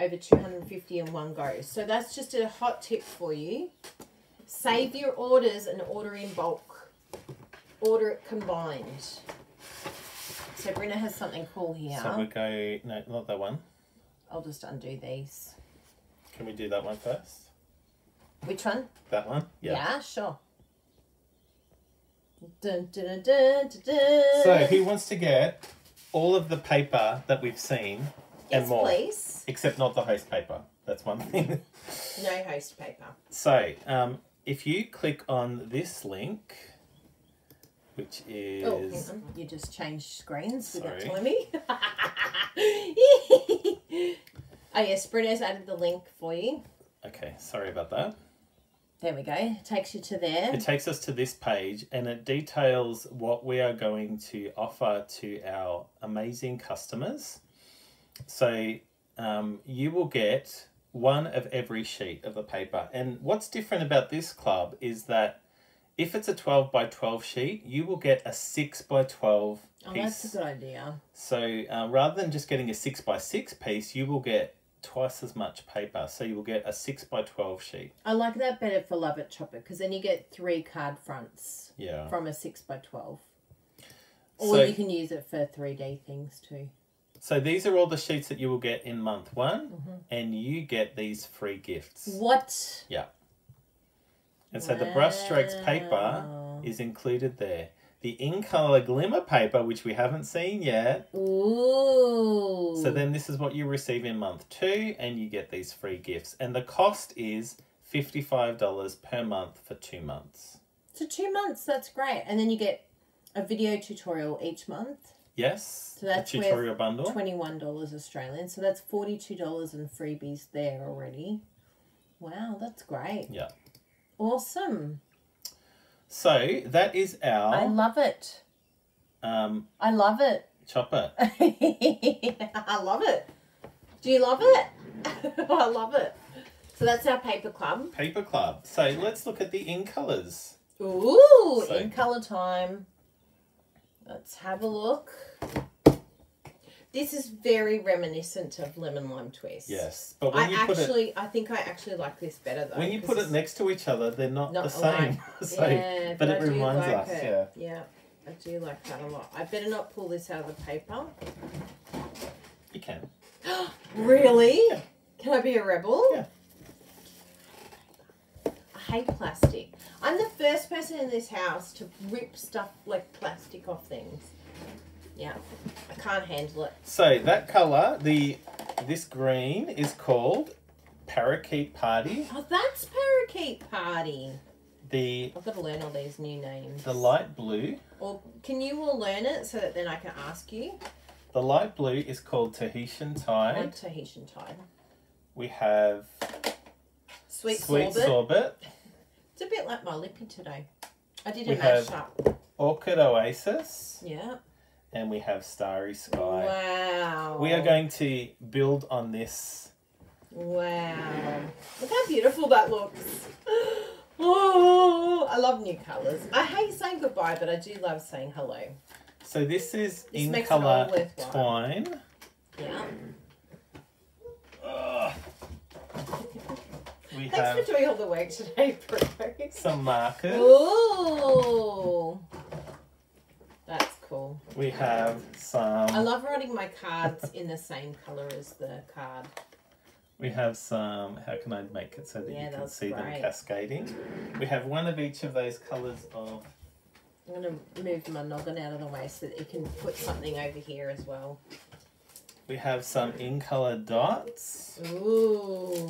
over 250 in one go. So that's just a hot tip for you. Save your orders and order in bulk. Order it combined. So Bruno has something cool here. So we go. No, not that one. I'll just undo these. Can we do that one first? Which one? That one. Yeah, sure. Dun, dun, dun, dun, dun, dun. So who wants to get all of the paper that we've seen and yes, more, please. except not the host paper? That's one thing. No host paper. so um, if you click on this link, which is Oh, hang on. You just changed screens without Sorry. telling me. oh yes, Bruno's added the link for you. okay. Sorry about that. There we go. Takes you to there. It takes us to this page and it details what we are going to offer to our amazing customers. So um, you will get one of every sheet of the paper. And what's different about this club is that if it's a 12 by 12 sheet, you will get a 6 by 12 piece. Oh, that's a good idea. So uh, rather than just getting a 6 by 6 piece, you will get twice as much paper. So you will get a 6 by 12 sheet. I like that better for Love It Chop It because then you get three card fronts Yeah. from a six by twelve. Or So- you can use it for three D things too. So these are all the sheets that you will get in month one, Mm-hmm. and you get these free gifts. What? Yeah. And so the brushstrokes paper is included there. The in color glimmer paper, which we haven't seen yet. Ooh. So then this is what you receive in month two, and you get these free gifts. And the cost is $55 per month for two months. So two months, that's great. And then you get a video tutorial each month. Yes? So that's tutorial bundle. Twenty-one dollars Australian. So that's forty-two dollars in freebies there already. Wow, that's great. Yeah. Awesome. So that is our. I love it. um, I love it. chopper. I love it. Do you love it? I love it. So that's our paper club. Paper Club. So let's look at the in colors. Ooh, So- in color time. Let's have a look. This is very reminiscent of lemon lime twist. Yes, but when I you put it actually, I think I actually like this better though. when you put it next to each other, they're not, not the same. so, yeah, but it reminds like us, it. yeah. Yeah, I do like that a lot. I better not pull this out of the paper. You can. Really? Yeah. Can I be a rebel? Yeah. I hate plastic. I'm the first person in this house to rip stuff like plastic off things. Yeah. I can't handle it. So that color, the this green is called Parakeet Party. Oh, that's Parakeet Party. The I've got to learn all these new names. the light blue, Or can you all learn it so that then I can ask you? the light blue is called Tahitian Tide. like Tahitian Tide. We have Sweet, Sweet sorbet. Sorbet, It's a bit like my lippy today. I did a We mash up. Orchid Oasis, Yeah. and we have Starry Sky. Wow. We are going to build on this. Wow. Look how beautiful that looks. Oh, I love new colours. I hate saying goodbye, but I do love saying hello. So this is This in color twine. Yeah. Ugh. We Thanks have for doing all the work today, Bruno. some markers. Ooh. That's cool. We have some. I love writing my cards in the same colour as the card. We have some. How can I make it so that Yeah, you can that's see them great. cascading? We have one of each of those colors of. I'm going to move my noggin out of the way so that you can put something over here as well. We have some in color dots. Ooh.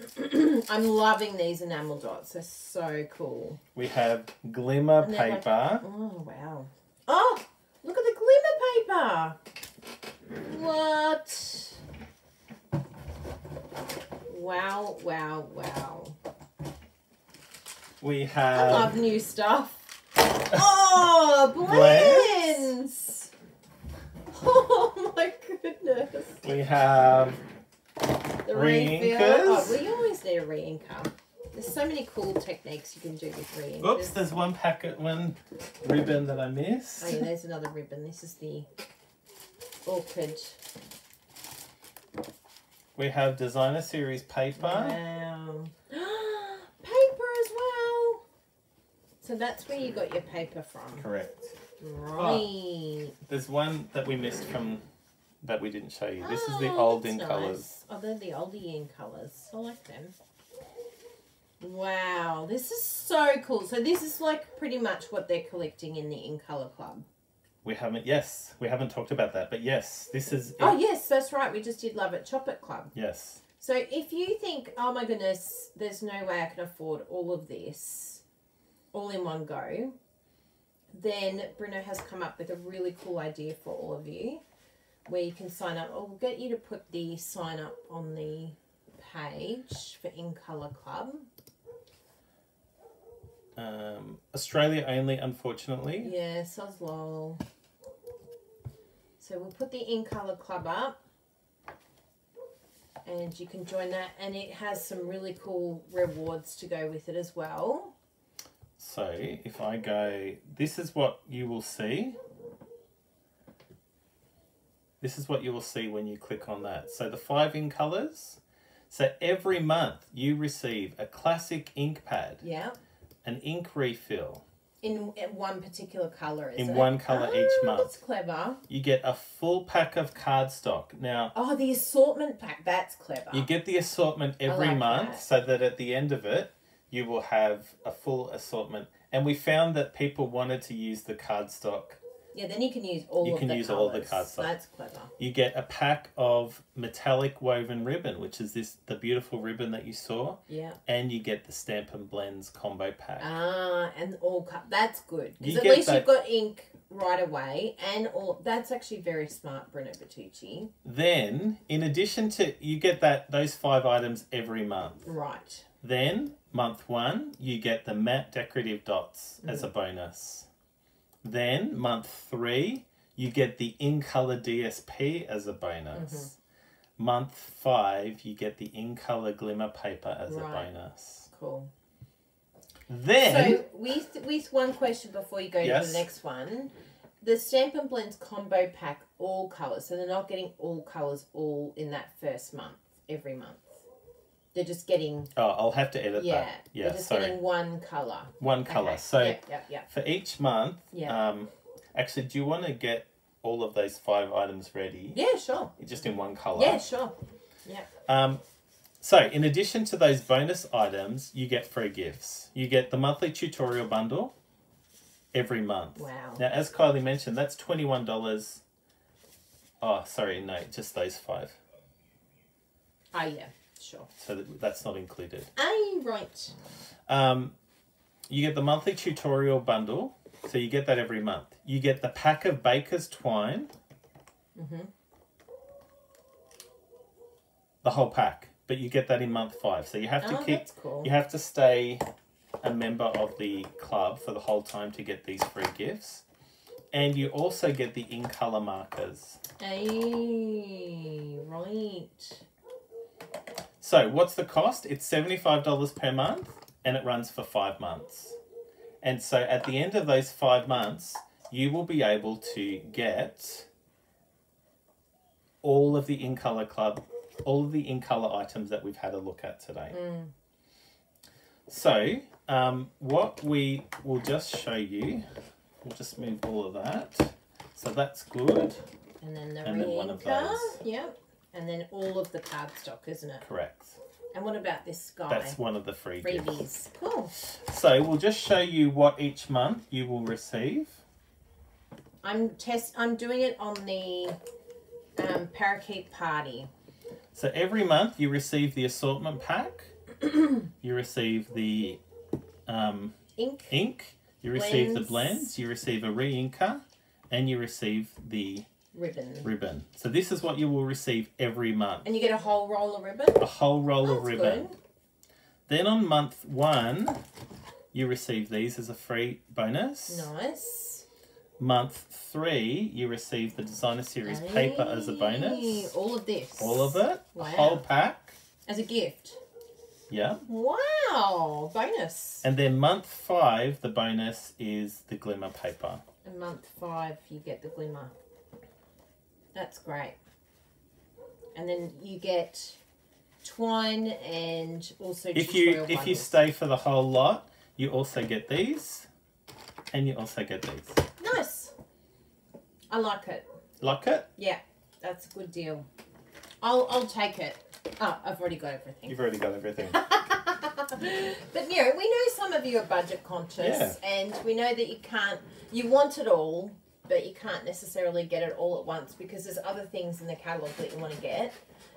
I'm loving these enamel dots. They're so cool. We have glimmer they're like- paper. Oh, wow. Oh, look at the glimmer paper. What? Wow, wow, wow. We have... I love new stuff. Oh, Blends. blends. Oh my goodness. we have The Re-inkers. refill. Oh, we always need a re-inker. There's so many cool techniques you can do with re-inkers. oops. There's one packet, one ribbon that I missed. Oh yeah, there's another ribbon. This is the orchid. We have designer series paper. Wow. paper as well. So that's where you got your paper from. Correct. Right. Oh, there's one that we missed from that we didn't show you. This is the Oh, old that's in nice. colours. Oh, they're the oldie in colours. I like them. Wow, this is so cool. So this is like pretty much what they're collecting in the In Colour Club. We haven't yes, we haven't talked about that, but yes, this is Oh yes, that's right. We just did Love It Chop It Club. yes. So if you think, oh my goodness, there's no way I can afford all of this all in one go, then Bruno has come up with a really cool idea for all of you where you can sign up. We'll get you to put the sign up on the page for In Colour Club. Um, Australia only, unfortunately. Yeah, Soslol. So we'll put the In Colour Club up. And you can join that, and it has some really cool rewards to go with it as well. So if I go, this is what you will see. This is what you will see when you click on that. So the five in colours. So every month you receive a classic ink pad, Yeah. an ink refill. in, one particular color, is In it? one colour each Ah, month. That's clever. You get a full pack of cardstock. Now Oh, the assortment pack. That's clever. you get the assortment every like month, that. so that at the end of it you will have a full assortment. And we found that people wanted to use the cardstock yeah, then you can use all You can the use all the colours. cardstock. That's clever. you get a pack of metallic woven ribbon, which is this the beautiful ribbon that you saw, Yeah. and you get the Stampin' Blends combo pack. Ah, and all cut. That's good because at least that- you've got ink right away, and all. That's actually very smart, Bruno Bertucci. Then, in addition to you get that those five items every month. Right. Then month one, you get the matte decorative dots as a bonus. Then month three, you get the in color DSP as a bonus. Mm-hmm. Month five, you get the in color glimmer paper as Right. a bonus. Cool. Then So with with one question before you go to the next one, the Stampin' Blends combo pack all colours, so they're not getting all colours all in that first month every month. They're just getting oh, I'll have to edit yeah, that. Yeah, they're just sorry, getting one colour. one color. Okay. So yep, yep, yep. for each month, Yeah. um, actually, do you want to get all of those five items ready Yeah, sure. just in one color? Yeah, sure. Yeah. Um, so, in addition to those bonus items, you get free gifts. You get the monthly tutorial bundle, every month. Wow. Now, as Kylie mentioned, that's twenty-one dollars. Oh, sorry, no, just those five. Oh yeah, sure. So that, that's not included. Oh right. Um, you get the monthly tutorial bundle, so you get that every month. You get the pack of Baker's twine, Mhm. the whole pack, but you get that in month five. So you have to Oh, keep, cool. you have to stay a member of the club for the whole time to get these free gifts, and you also get the in color markers. Hey, right. So what's the cost? It's seventy-five dollars per month, and it runs for five months. And so at the end of those five months, you will be able to get all of the in color club, all of the in color items that we've had a look at today. Mm. So um, what we will just show you, we'll just move all of that. So that's good. And then the And then one of those. Yep. And then all of the cardstock, isn't it? Correct. And what about this guy? That's one of the free gifts. Freebies. Cool. So we'll just show you what each month you will receive. I'm test. I'm doing it on the um, parakeet party. So every month you receive the assortment pack, you receive the um, Ink. ink, you receive the Blends. blends, you receive a re-inker, and you receive the ribbon. ribbon. So this is what you will receive every month. And you get a whole roll of ribbon. A whole roll of ribbon. good. Then on month one, you receive these as a free bonus. Nice. Month three, you receive the designer series paper as a bonus. All of this. All of it, Wow. a whole pack. As a gift. Yeah. Wow. Bonus. And then month five, the bonus is the glimmer paper. And month five, you get the glimmer. That's great. And then you get twine and also If you if you stay for the whole lot, you also get these, and you also get these. Nice. I like it. Like it? Yeah, that's a good deal. I'll I'll take it. Oh, I've already got everything. You've already got everything. but you know, we know some of you are budget conscious, and we know that you can't. You want it all, but you can't necessarily get it all at once because there's other things in the catalogue that you want to get.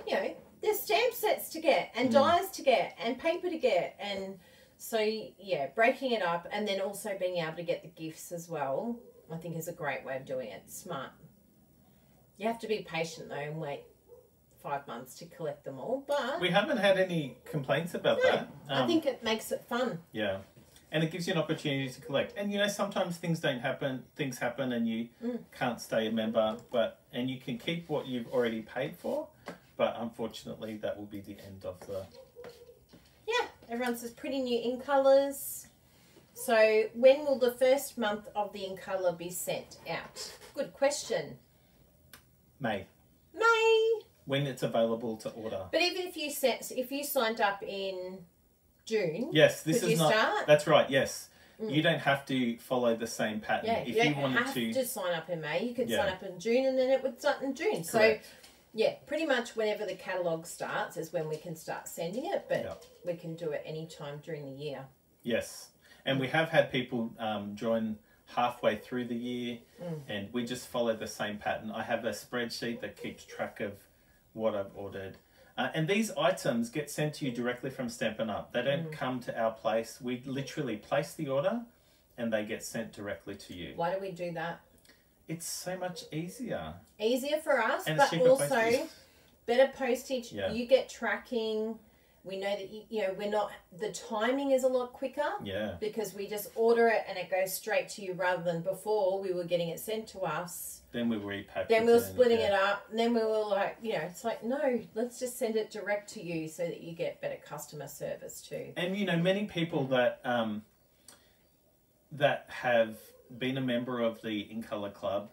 You know, there's stamp sets to get, and Mm. dies to get, and paper to get, and so yeah, breaking it up, and then also being able to get the gifts as well. I think is a great way of doing it. Smart. You have to be patient though and wait five months to collect them all, but we haven't had any complaints about No, that. I Um, think it makes it fun. Yeah. And it gives you an opportunity to collect. And you know, sometimes things don't happen, things happen and you Mm. can't stay a member, but and you can keep what you've already paid for, but unfortunately that will be the end of the Yeah, everyone says pretty new in colours. So when will the first month of the in colour be sent out? Good question. May. May. When it's available to order. But even if you set, if you signed up in June, Yes, this is not start? that's right, yes. Mm. You don't have to follow the same pattern. Yeah, if you you, wanted to, to sign up in May. You could Yeah. sign up in June, and then it would start in June. So yeah, pretty much whenever the catalogue starts is when we can start sending it. But Yeah. we can do it any time during the year. Yes, and we have had people um, join halfway through the year, Mm. and we just follow the same pattern. I have a spreadsheet that keeps track of what I've ordered, uh, and these items get sent to you directly from Stampin' Up. They don't Mm. come to our place. We literally place the order, and they get sent directly to you. Why do we do that? It's so much easier Easier for us, and but also postage. better postage. Yeah. You get tracking. We know that you, you know we're not. The timing is a lot quicker Yeah, because we just order it and it goes straight to you rather than before we were getting it sent to us. Then we repackage. Then we were it splitting yeah. it up. And then we were like, you know, it's like no, let's just send it direct to you so that you get better customer service too. And you know, many people that um, that have been a member of the In Color Club,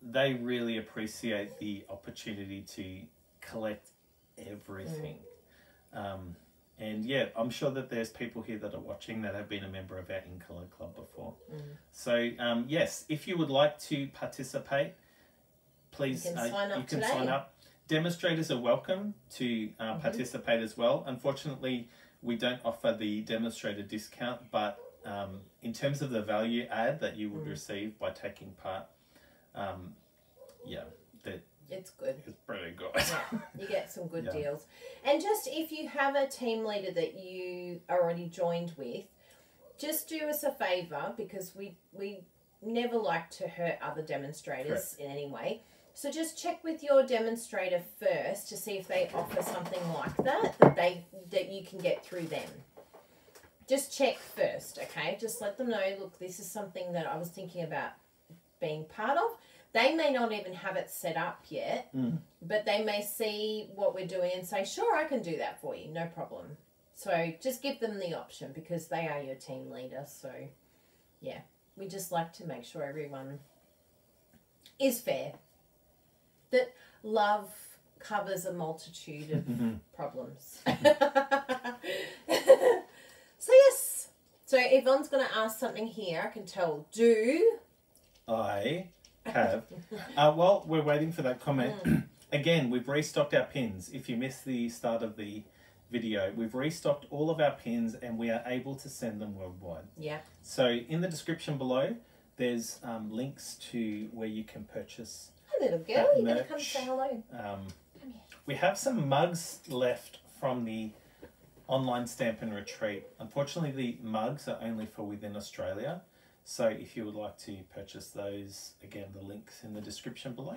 they really appreciate the opportunity to collect everything. Um, and yeah, I'm sure that there's people here that are watching that have been a member of our In Color Club before. Mm. So um, yes, if you would like to participate, please You can uh, sign up you can sign up. Demonstrators are welcome to uh, Mhm. participate as well. Unfortunately, we don't offer the demonstrator discount, but um, in terms of the value add that you would Mm. receive by taking part, um, yeah, It's good. is pretty good. Yeah, you get some good Yeah. deals. And just if you have a team leader that you are already joined with, just do us a favor because we we never like to hurt other demonstrators in any way. So just check with your demonstrator first to see if they offer something like that that they that you can get through them. Just check first, okay? Just let them know, look, this is something that I was thinking about being part of. They may not even have it set up yet, Mm. but they may see what we're doing and say, sure, I can do that for you, no problem. So just give them the option because they are your team leader. So, yeah, we just like to make sure everyone is fair. That love covers a multitude of Mhm. problems. so, yes. So, Yvonne's going to ask something here. I can tell. Do. I have. Uh, well, we're waiting for that comment. Mm. Again, we've restocked our pins. If you missed the start of the video, we've restocked all of our pins and we are able to send them worldwide. Yeah. So, in the description below, there's um, links to where you can purchase. Hi, little girl. That You better come say hello. Um, Come here. we have some mugs left from the online stamping retreat. Unfortunately, the mugs are only for within Australia. So, if you would like to purchase those, again, the links in the description below.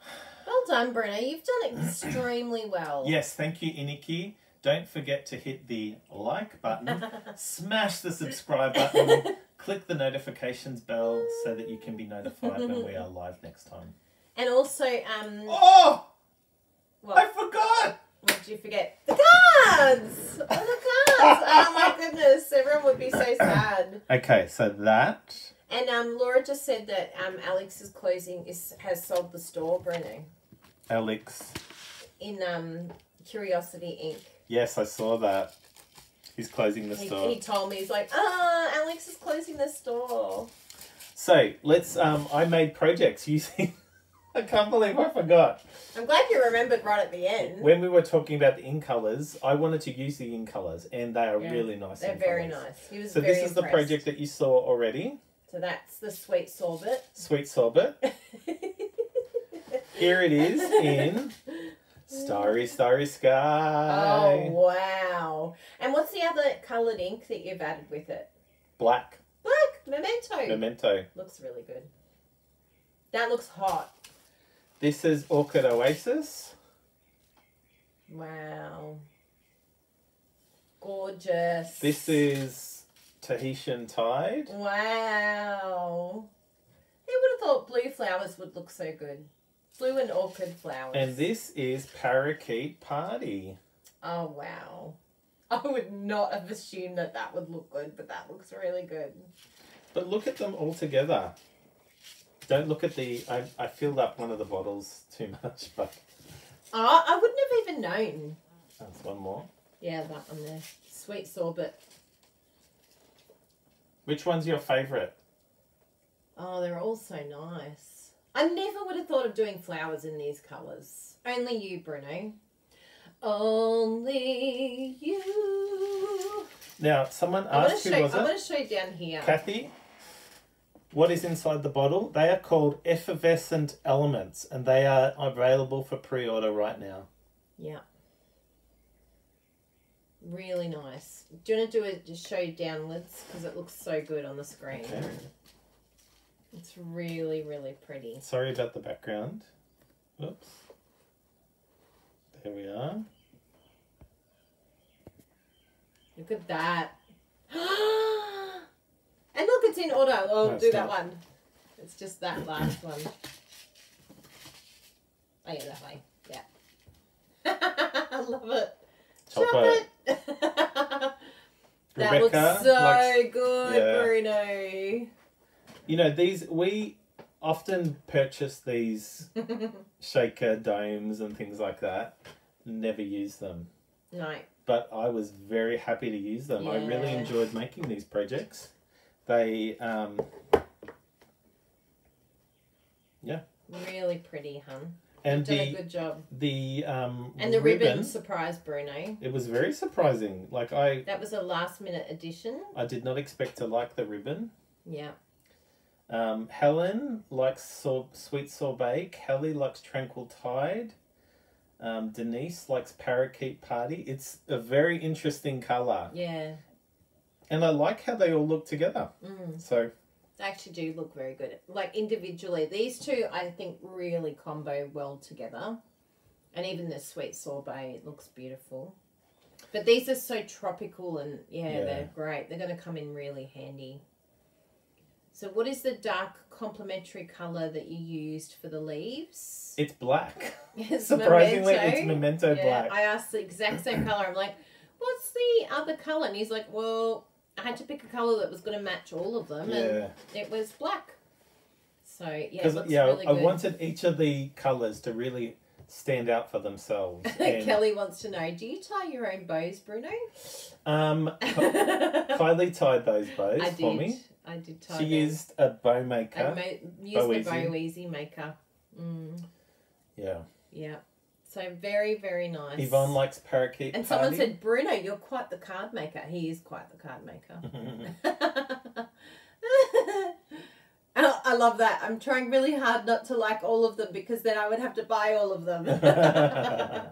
Well done, Bruno. You've done extremely well. Yes, thank you, Iniki. Don't forget to hit the like button, smash the subscribe button, click the notifications bell so that you can be notified when we are live next time. And also, um, Oh, I forgot! what did you forget? The cards! Oh, the cards! Oh my goodness, everyone would be so sad. Okay, so that. And um, Laura just said that um, Alex's closing is has sold the store, Bruno, Alex. in um, Curiosity Inc. Yes, I saw that. He's closing the He, store. he told me he's like, ah, Alex is closing the store. So let's. Um, I made projects using. I can't believe I forgot. I'm glad you remembered right at the end. When we were talking about the in colors, I wanted to use the in colors, and they are Yeah, really nice. They're very colours. nice. He was So very this is the project that you saw already. So that's the sweet sorbet. Sweet sorbet. Here it is in Starry Starry Sky. Oh Sky. wow! And what's the other coloured ink that you've added with it? Black Black memento. Memento. looks really good. That looks hot. This is Orchid Oasis. Wow. Gorgeous. This is Tahitian Tide. Wow. Who would have thought blue flowers would look so good? Blue and orchid flowers. And this is Parakeet Party. Oh wow. I would not have assumed that that would look good, but that looks really good. But look at them all together. Don't look at the. I, I filled up one of the bottles too much, but Oh, I wouldn't have even known. that's one more. Yeah, that one there. Sweet sorbet. Which one's your favourite? Oh, they're all so nice. I never would have thought of doing flowers in these colours. Only you, Bruno. Only you. Now, someone I'm asked show. who was I'm it? gonna show you down here. Kathy, what is inside the bottle? They are called effervescent elements, and they are available for pre-order right now. Yeah. Really nice. Do you want to do it? Just show you downwards because it looks so good on the screen. Okay. It's really, really pretty. Sorry about the background. Oops. There we are. Look at that. Oh, and look, it's in order. Oh, No, do that not. one. It's just that last one. Oh yeah, that way. Yeah. I love it. Chop Chop it. it. that Rebecca looks so likes- good, yeah. Bruno. You know these. We often purchase these shaker domes and things like that. Never use them, no, but I was very happy to use them. I really enjoyed making these projects. They um, yeah. really pretty, hun. And Done a the good job. the um And the ribbon, surprised Bruno. It was very surprising. Like I That was a last minute addition. I did not expect to like the ribbon. Yeah. Um, Helen likes sor- sweet sorbet. Kelly likes tranquil tide. Um, Denise likes parakeet party. It's a very interesting color, Yeah. And I like how they all look together. Mm. So They actually do look very good. Like individually, these two I think really combo well together. And even the sweet sorbet looks beautiful. But these are so tropical and yeah, Yeah. they're great. They're going to come in really handy. So, what is the dark complementary color that you used for the leaves? it's black. It's Surprisingly, memento. it's memento Yeah, black. I asked the exact same color. I'm like, what's the other color? And he's like, well, I had to pick a color that was going to match all of them, yeah, and it was black. So yeah, it because looks yeah, really I good. wanted each of the colors to really stand out for themselves. Kelly wants to know: Do you tie your own bows, Bruno? um, Kylie tied those bows I for did. me. I did tie She them. used a bow I maker. ma- used Bow the bow easy maker. Mm, yeah. yeah. So very very nice. Yvonne likes parakeet and party. someone said, Bruno, you're quite the card maker. He is quite the card maker. I I love that. I'm trying really hard not to like all of them because then I would have to buy all of them.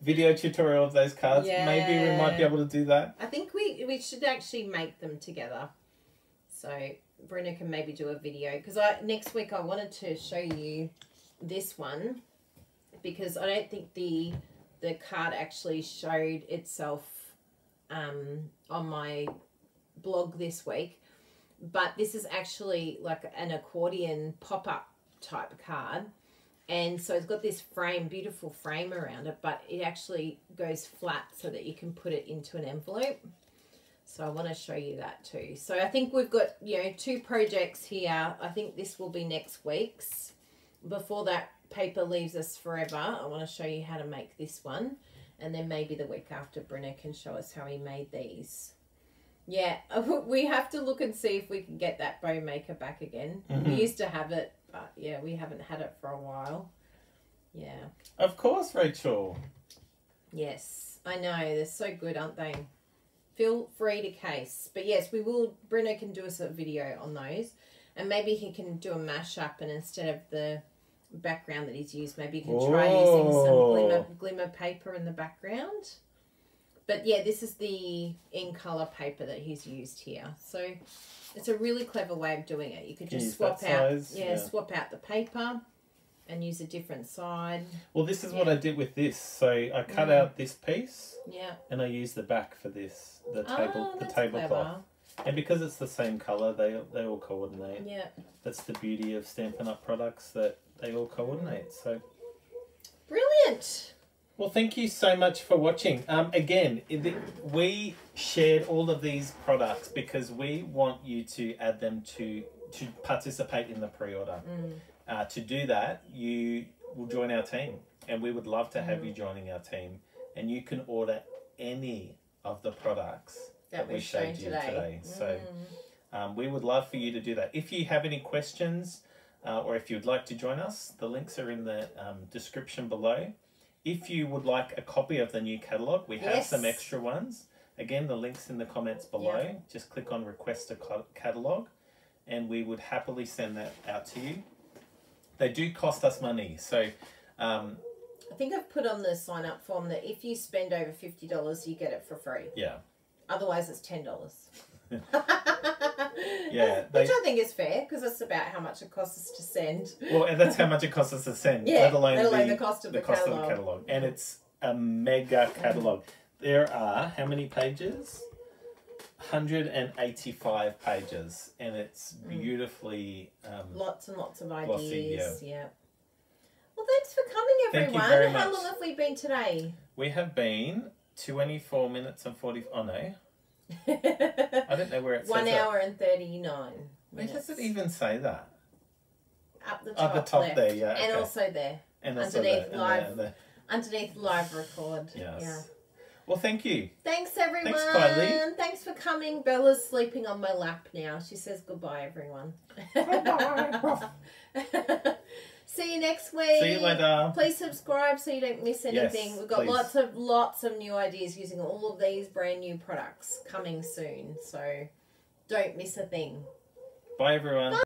Video tutorial of those cards. Maybe we might be able to do that. I think we we should actually make them together. So Bruno can maybe do a video because I next week I wanted to show you this one because I don't think the the card actually showed itself um, on my blog this week. But this is actually like an accordion pop up type card. And so it's got this frame, beautiful frame around it, but it actually goes flat so that you can put it into an envelope. So I want to show you that too. So I think we've got, you know, two projects here. I think this will be next week's. Before that paper leaves us forever, I want to show you how to make this one. And then maybe the week after, Brenner can show us how he made these. Yeah, we have to look and see if we can get that bow maker back again. We Mhm. used to have it, but yeah, we haven't had it for a while. Yeah. Of course, Rachel. Yes, I know. They're so good, aren't they? Feel free to case. But yes, we will. Bruno can do us a video on those. And maybe he can do a mashup and instead of the background that he's used, maybe you can try using some Oh. glimmer, glimmer paper in the background. But yeah, this is the in color paper that he's used here. So it's a really clever way of doing it. You could just swap out, yeah, yeah. swap out the paper and use a different side. Well, this is what I did with this. So I cut Mm. out this piece Yeah. and I used the back for this, the table, oh, the tablecloth. And because it's the same color, they they all coordinate. Yeah. That's the beauty of Stampin' Up products that they all coordinate. So, Brilliant. well, thank you so much for watching. Um, again, we shared all of these products because we want you to add them to to participate in the pre-order. Mm. Uh, to do that, you will join our team, and we would love to have you joining our team. And you can order any of the products That we we've showed you today. today. So Mm. um, we would love for you to do that. If you have any questions, uh, or if you'd like to join us, the links are in the um, description below. If you would like a copy of the new catalogue, we have yes. some extra ones. Again, the link's in the comments below. Yeah. Just click on request a catalogue and we would happily send that out to you. They do cost us money. So um, I think I've put on the sign up form that if you spend over $50, you get it for free. Yeah. Otherwise, it's $10. yeah, they, which I think is fair because it's about how much it costs us to send. Well, and that's how much it costs us to send. yeah, let alone, let alone the, the, cost of the, the cost catalog. of the catalog, and mm-hmm. it's a mega catalog. There are how many pages? 185 pages and it's mm. beautifully um, lots and lots of ideas glossy, yeah. yeah. well thanks for coming everyone Thank you very how much. long have we been today we have been 24 minutes and 40 oh no I don't know where it One hour and thirty-nine. That. Where minutes. does it even say that? Up the top, the top left. there, yeah, and okay. also there, And also Underneath the- and the- live. and the- underneath live record. yes. Yeah. Well, thank you. Thanks, everyone. Thanks, Kylie. Thanks for coming. Bella's sleeping on my lap now. She says goodbye, everyone. Goodbye. See you next week. See you later. Please subscribe so you don't miss anything. Yes, We've got please. lots of lots of new ideas using all of these brand new products coming soon. So don't miss a thing. Bye, everyone.